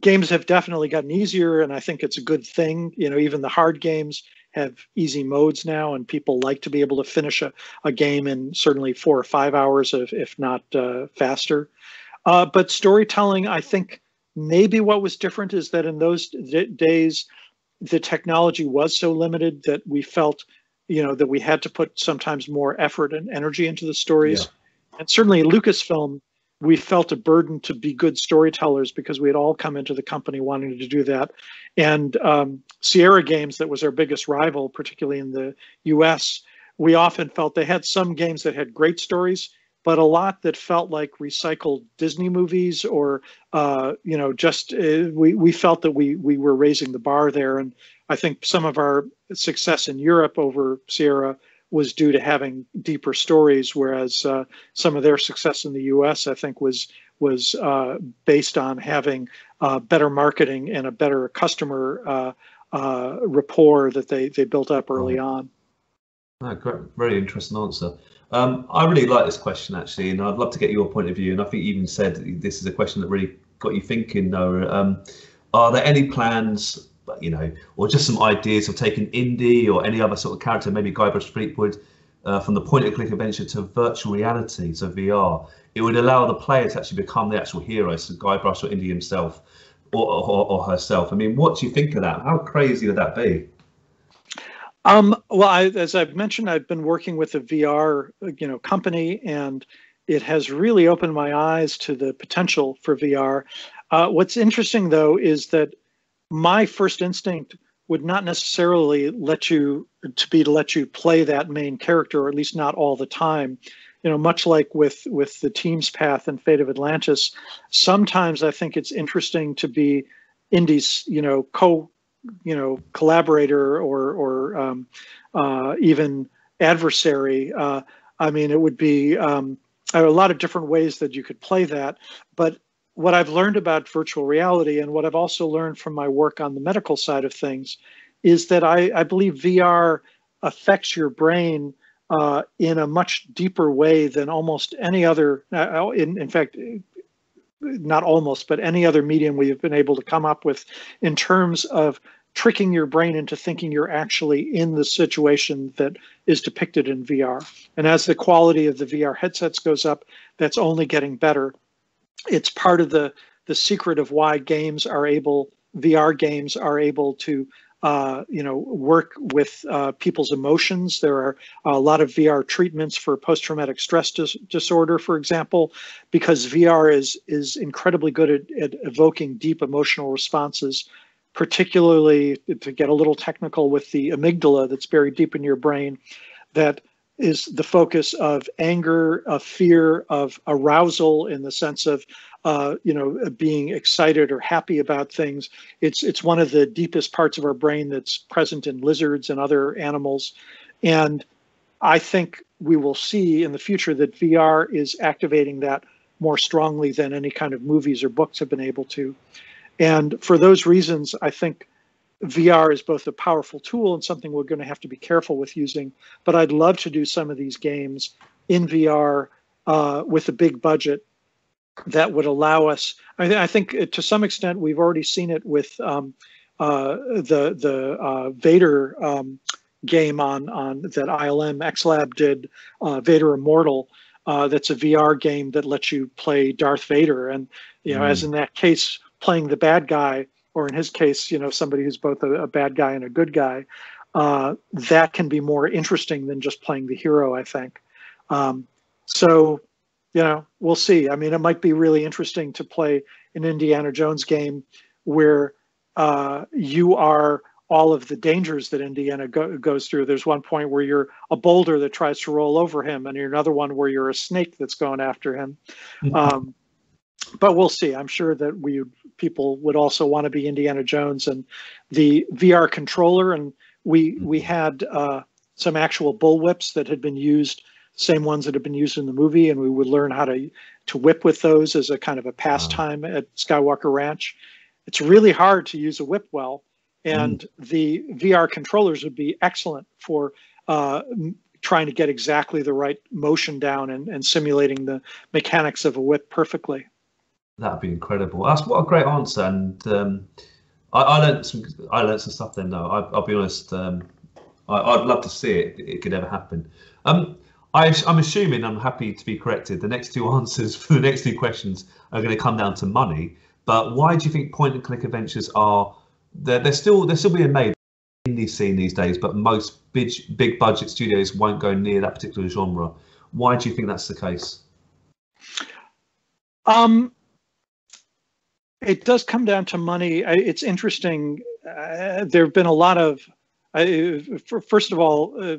games have definitely gotten easier, and I think it's a good thing. You know, even the hard games have easy modes now, and people like to be able to finish a, a game in certainly four or five hours, if, if not uh, faster. Uh, but storytelling, I think maybe what was different is that in those d- days, the technology was so limited that we felt, you know, that we had to put sometimes more effort and energy into the stories. Yeah. And certainly Lucasfilm we felt a burden to be good storytellers because we had all come into the company wanting to do that. And um, Sierra Games, that was our biggest rival, particularly in the US, we often felt they had some games that had great stories, but a lot that felt like recycled Disney movies or, uh, you know, just uh, we, we felt that we, we were raising the bar there. And I think some of our success in Europe over Sierra was due to having deeper stories, whereas uh, some of their success in the U.S. I think was was uh, based on having uh, better marketing and a better customer uh, uh, rapport that they they built up early on. Oh, great, very interesting answer. Um, I really like this question actually, and I'd love to get your point of view. And I think you even said this is a question that really got you thinking, Noah. Um, are there any plans but you know, or just some ideas of taking Indy or any other sort of character, maybe Guybrush Threepwood, uh, from the point and click adventure to virtual reality, so VR. It would allow the player to actually become the actual hero, so Guybrush or Indy himself or, or, or herself. I mean, what do you think of that? How crazy would that be? Um, well, I, as I've mentioned, I've been working with a VR, you know, company, and it has really opened my eyes to the potential for VR. Uh, what's interesting, though, is that my first instinct would not necessarily let you to be to let you play that main character, or at least not all the time. You know, much like with with the team's path and Fate of Atlantis, sometimes I think it's interesting to be Indy's you know co you know collaborator or or um, uh, even adversary. Uh, I mean, it would be um, a lot of different ways that you could play that. But what I've learned about virtual reality and what I've also learned from my work on the medical side of things is that I, I believe VR affects your brain uh, in a much deeper way than almost any other. Uh, in, in fact, not almost, but any other medium we have been able to come up with in terms of tricking your brain into thinking you're actually in the situation that is depicted in VR. And as the quality of the VR headsets goes up, that's only getting better. It's part of the the secret of why games are able VR games are able to uh, you know work with uh, people's emotions. There are a lot of VR treatments for post-traumatic stress dis- disorder, for example, because VR is is incredibly good at, at evoking deep emotional responses particularly to get a little technical with the amygdala that's buried deep in your brain, that is the focus of anger, of fear, of arousal in the sense of, uh, you know, being excited or happy about things. It's it's one of the deepest parts of our brain that's present in lizards and other animals, and I think we will see in the future that VR is activating that more strongly than any kind of movies or books have been able to. And for those reasons, I think VR is both a powerful tool and something we're going to have to be careful with using. But I'd love to do some of these games in VR uh, with a big budget that would allow us. I, th- I, think uh, to some extent we've already seen it with um, uh, the the uh, Vader um, game on on that ILM XLab did, uh, Vader Immortal. Uh, that's a VR game that lets you play Darth Vader, and you know, mm. as in that case, playing the bad guy, or in his case, you know, somebody who's both a, a bad guy and a good guy, uh, that can be more interesting than just playing the hero, I think. Um, so, you know, we'll see. I mean, it might be really interesting to play an Indiana Jones game where uh, you are all of the dangers that Indiana go, goes through. There's one point where you're a boulder that tries to roll over him, and another one where you're a snake that's going after him. Mm-hmm. Um, but we'll see. I'm sure that we people would also want to be Indiana Jones and the VR controller, and we we mm-hmm. had uh, some actual bullwhips that had been used, same ones that had been used in the movie, and we would learn how to to whip with those as a kind of a pastime wow. at Skywalker Ranch. It's really hard to use a whip well, and mm. the VR controllers would be excellent for uh, trying to get exactly the right motion down and, and simulating the mechanics of a whip perfectly. That'd be incredible. That's what a great answer. And um, I, I learned some. I learned some stuff then. Though I, will be honest. Um, I, would love to see it. It could ever happen. Um, I, am assuming I'm happy to be corrected. The next two answers for the next two questions are going to come down to money. But why do you think point and click adventures are? They're, they're still they're still being made in the scene these days, but most big big budget studios won't go near that particular genre. Why do you think that's the case? Um, it does come down to money. It's interesting. Uh, there have been a lot of, first of all, uh,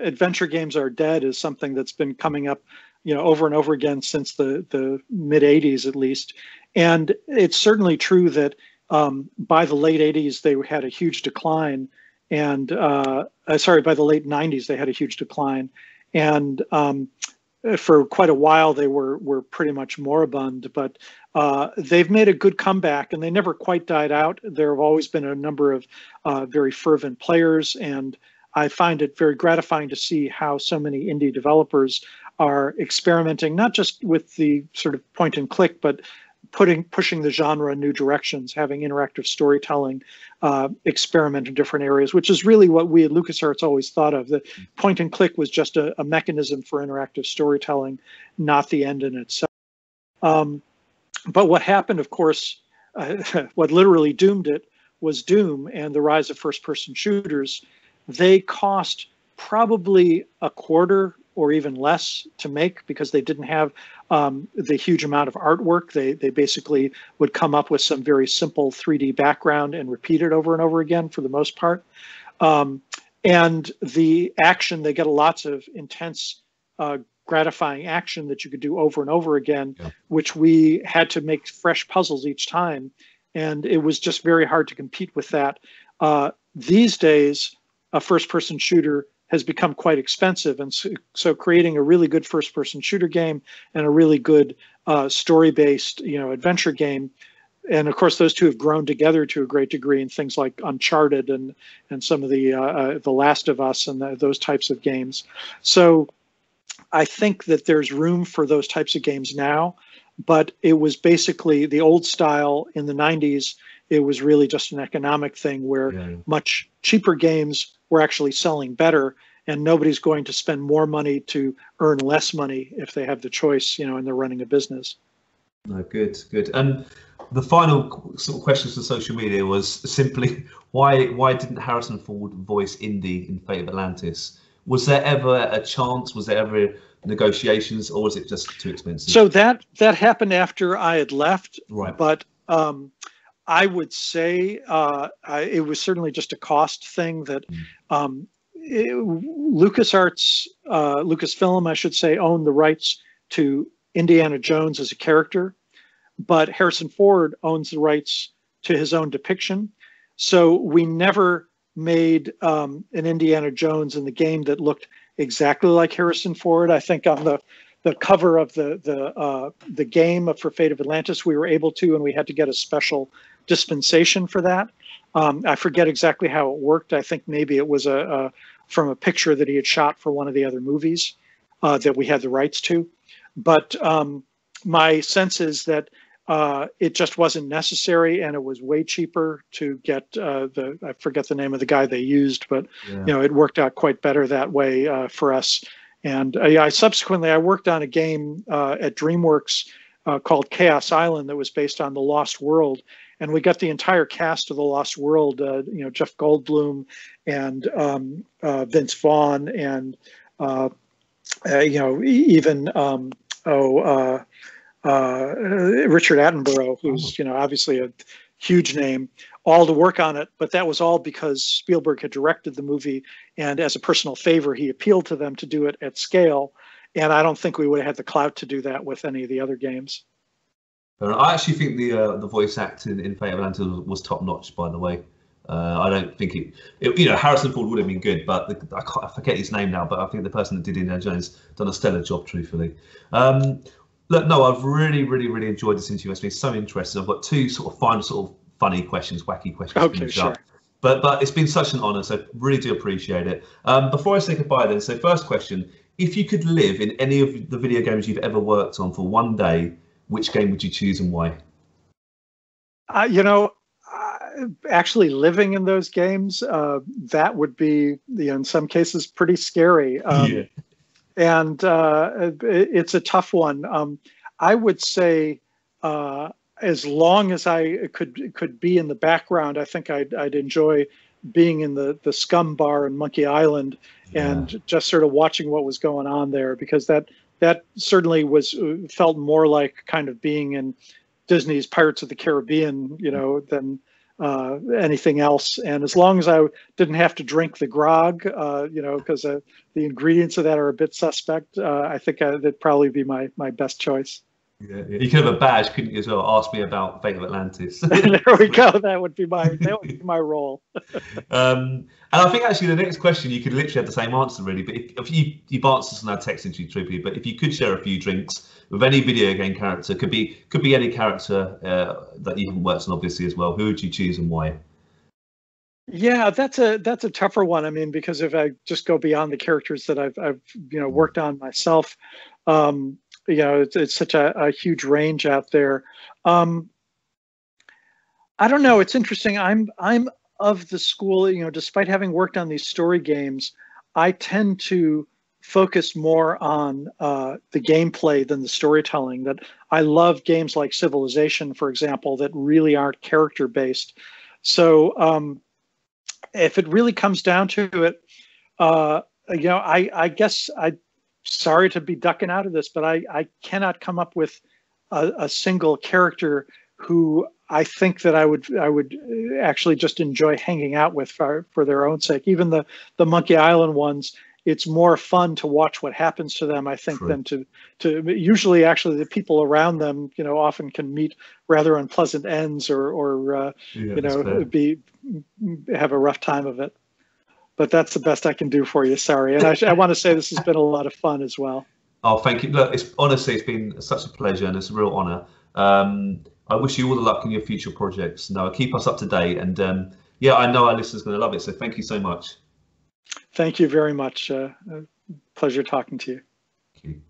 adventure games are dead is something that's been coming up, you know, over and over again since the the mid '80s at least. And it's certainly true that um, by the late '80s they had a huge decline, and uh, uh, sorry, by the late '90s they had a huge decline, and um, for quite a while they were were pretty much moribund, but uh, they've made a good comeback and they never quite died out. There have always been a number of uh, very fervent players, and I find it very gratifying to see how so many indie developers are experimenting not just with the sort of point and click, but putting pushing the genre in new directions, having interactive storytelling, uh, experiment in different areas, which is really what we at LucasArts always thought of. The point and click was just a, a mechanism for interactive storytelling, not the end in itself. Um, but what happened, of course, uh, what literally doomed it was Doom and the rise of first-person shooters. They cost probably a quarter or even less to make because they didn't have um, the huge amount of artwork. They they basically would come up with some very simple 3D background and repeat it over and over again for the most part. Um, and the action, they get lots of intense, uh, gratifying action that you could do over and over again, yeah. which we had to make fresh puzzles each time. and it was just very hard to compete with that. Uh, these days, a first-person shooter has become quite expensive, and so, so, creating a really good first-person shooter game and a really good uh, story-based, you know, adventure game, and of course those two have grown together to a great degree in things like Uncharted and and some of the uh, uh, The Last of Us and the, those types of games. So I think that there's room for those types of games now but it was basically the old style in the 90s it was really just an economic thing where yeah. much cheaper games were actually selling better and nobody's going to spend more money to earn less money if they have the choice you know and they're running a business. No good good. And the final sort of questions for social media was simply why why didn't harrison ford voice indy in fate of atlantis was there ever a chance was there ever negotiations, or was it just too expensive? So that that happened after I had left. Right. But um, I would say uh, I, it was certainly just a cost thing that mm. um, it, LucasArts, uh, Lucasfilm, I should say, owned the rights to Indiana Jones as a character, but Harrison Ford owns the rights to his own depiction. So we never made um, an Indiana Jones in the game that looked exactly like Harrison Ford. I think on the the cover of the the uh, the game for Fate of Atlantis, we were able to, and we had to get a special dispensation for that. Um, I forget exactly how it worked. I think maybe it was a, a, from a picture that he had shot for one of the other movies uh, that we had the rights to. But um, my sense is that uh, it just wasn't necessary, and it was way cheaper to get uh, the I forget the name of the guy they used, but yeah. you know it worked out quite better that way uh, for us. And uh, I subsequently I worked on a game uh, at DreamWorks uh, called Chaos Island that was based on the Lost World, and we got the entire cast of the Lost World. you know Jeff Goldblum and um, Vince Vaughn and you know even um, oh uh, Richard Attenborough, who's oh. you know obviously a huge name, all to work on it. But that was all because Spielberg had directed the movie, and as a personal favor, he appealed to them to do it at scale. And I don't think we would have had the clout to do that with any of the other games. I actually think the uh, the voice acting in Fate of Atlantis was top notch. By the way, uh, I don't think it, it, You know, Harrison Ford would have been good, but the, I, I, forget his name now. But I think the person that did Indiana Jones done a stellar job. Truthfully, um, Look, no, I've really, really, really enjoyed this interview. It's been so interesting. I've got two sort of final, sort of funny questions, wacky questions. Okay, sure. Up. But but it's been such an honour, so really do appreciate it. Um, before I say goodbye, then, so first question: If you could live in any of the video games you've ever worked on for one day, which game would you choose and why? Uh, you know, uh, actually living in those games, uh, that would be, you know, in some cases, pretty scary. Um, yeah and uh, it, it's a tough one. Um, I would say uh, as long as I could could be in the background, I think I'd, I'd enjoy being in the the SCUMM bar in Monkey Island yeah. and just sort of watching what was going on there because that that certainly was uh, felt more like kind of being in Disney's Pirates of the Caribbean, you know, than uh, anything else. And as long as I didn't have to drink the grog, uh, you know, because uh, the ingredients of that are a bit suspect, uh, I think I, that'd probably be my my best choice. Yeah, yeah, you could have a badge, couldn't you? As well, ask me about Fate of Atlantis. there we go. That would be my that would be my role. um, and I think actually the next question you could literally have the same answer really. But if, if you you've answered on our text into trivia, but if you could share a few drinks with any video game character, could be could be any character uh, that you haven't worked on, obviously as well. Who would you choose and why? Yeah, that's a that's a tougher one. I mean, because if I just go beyond the characters that I've I've you know worked on myself, um, you know it's, it's such a, a, huge range out there. Um, i don't know. It's interesting. I'm i'm of the school you know despite having worked on these story games i tend to focus more on uh, the gameplay than the storytelling that i love games like civilization for example that really aren't character based so um, if it really comes down to it uh, you know i i guess i sorry to be ducking out of this, but I, I cannot come up with a, a, single character who I think that I would I would actually just enjoy hanging out with for, for their own sake. Even the the Monkey Island ones, it's more fun to watch what happens to them i think True. than to to usually actually the people around them you know often can meet rather unpleasant ends or or uh, yeah, you know be have a rough time of it but that's the best i can do for you sorry and i, I want to say this has been a lot of fun as well oh thank you look it's honestly it's been such a pleasure and it's a real honor um, i wish you all the luck in your future projects Now, keep us up to date and um, yeah i know our listeners are going to love it so thank you so much Thank you very much. Uh, pleasure talking to you. Thank you.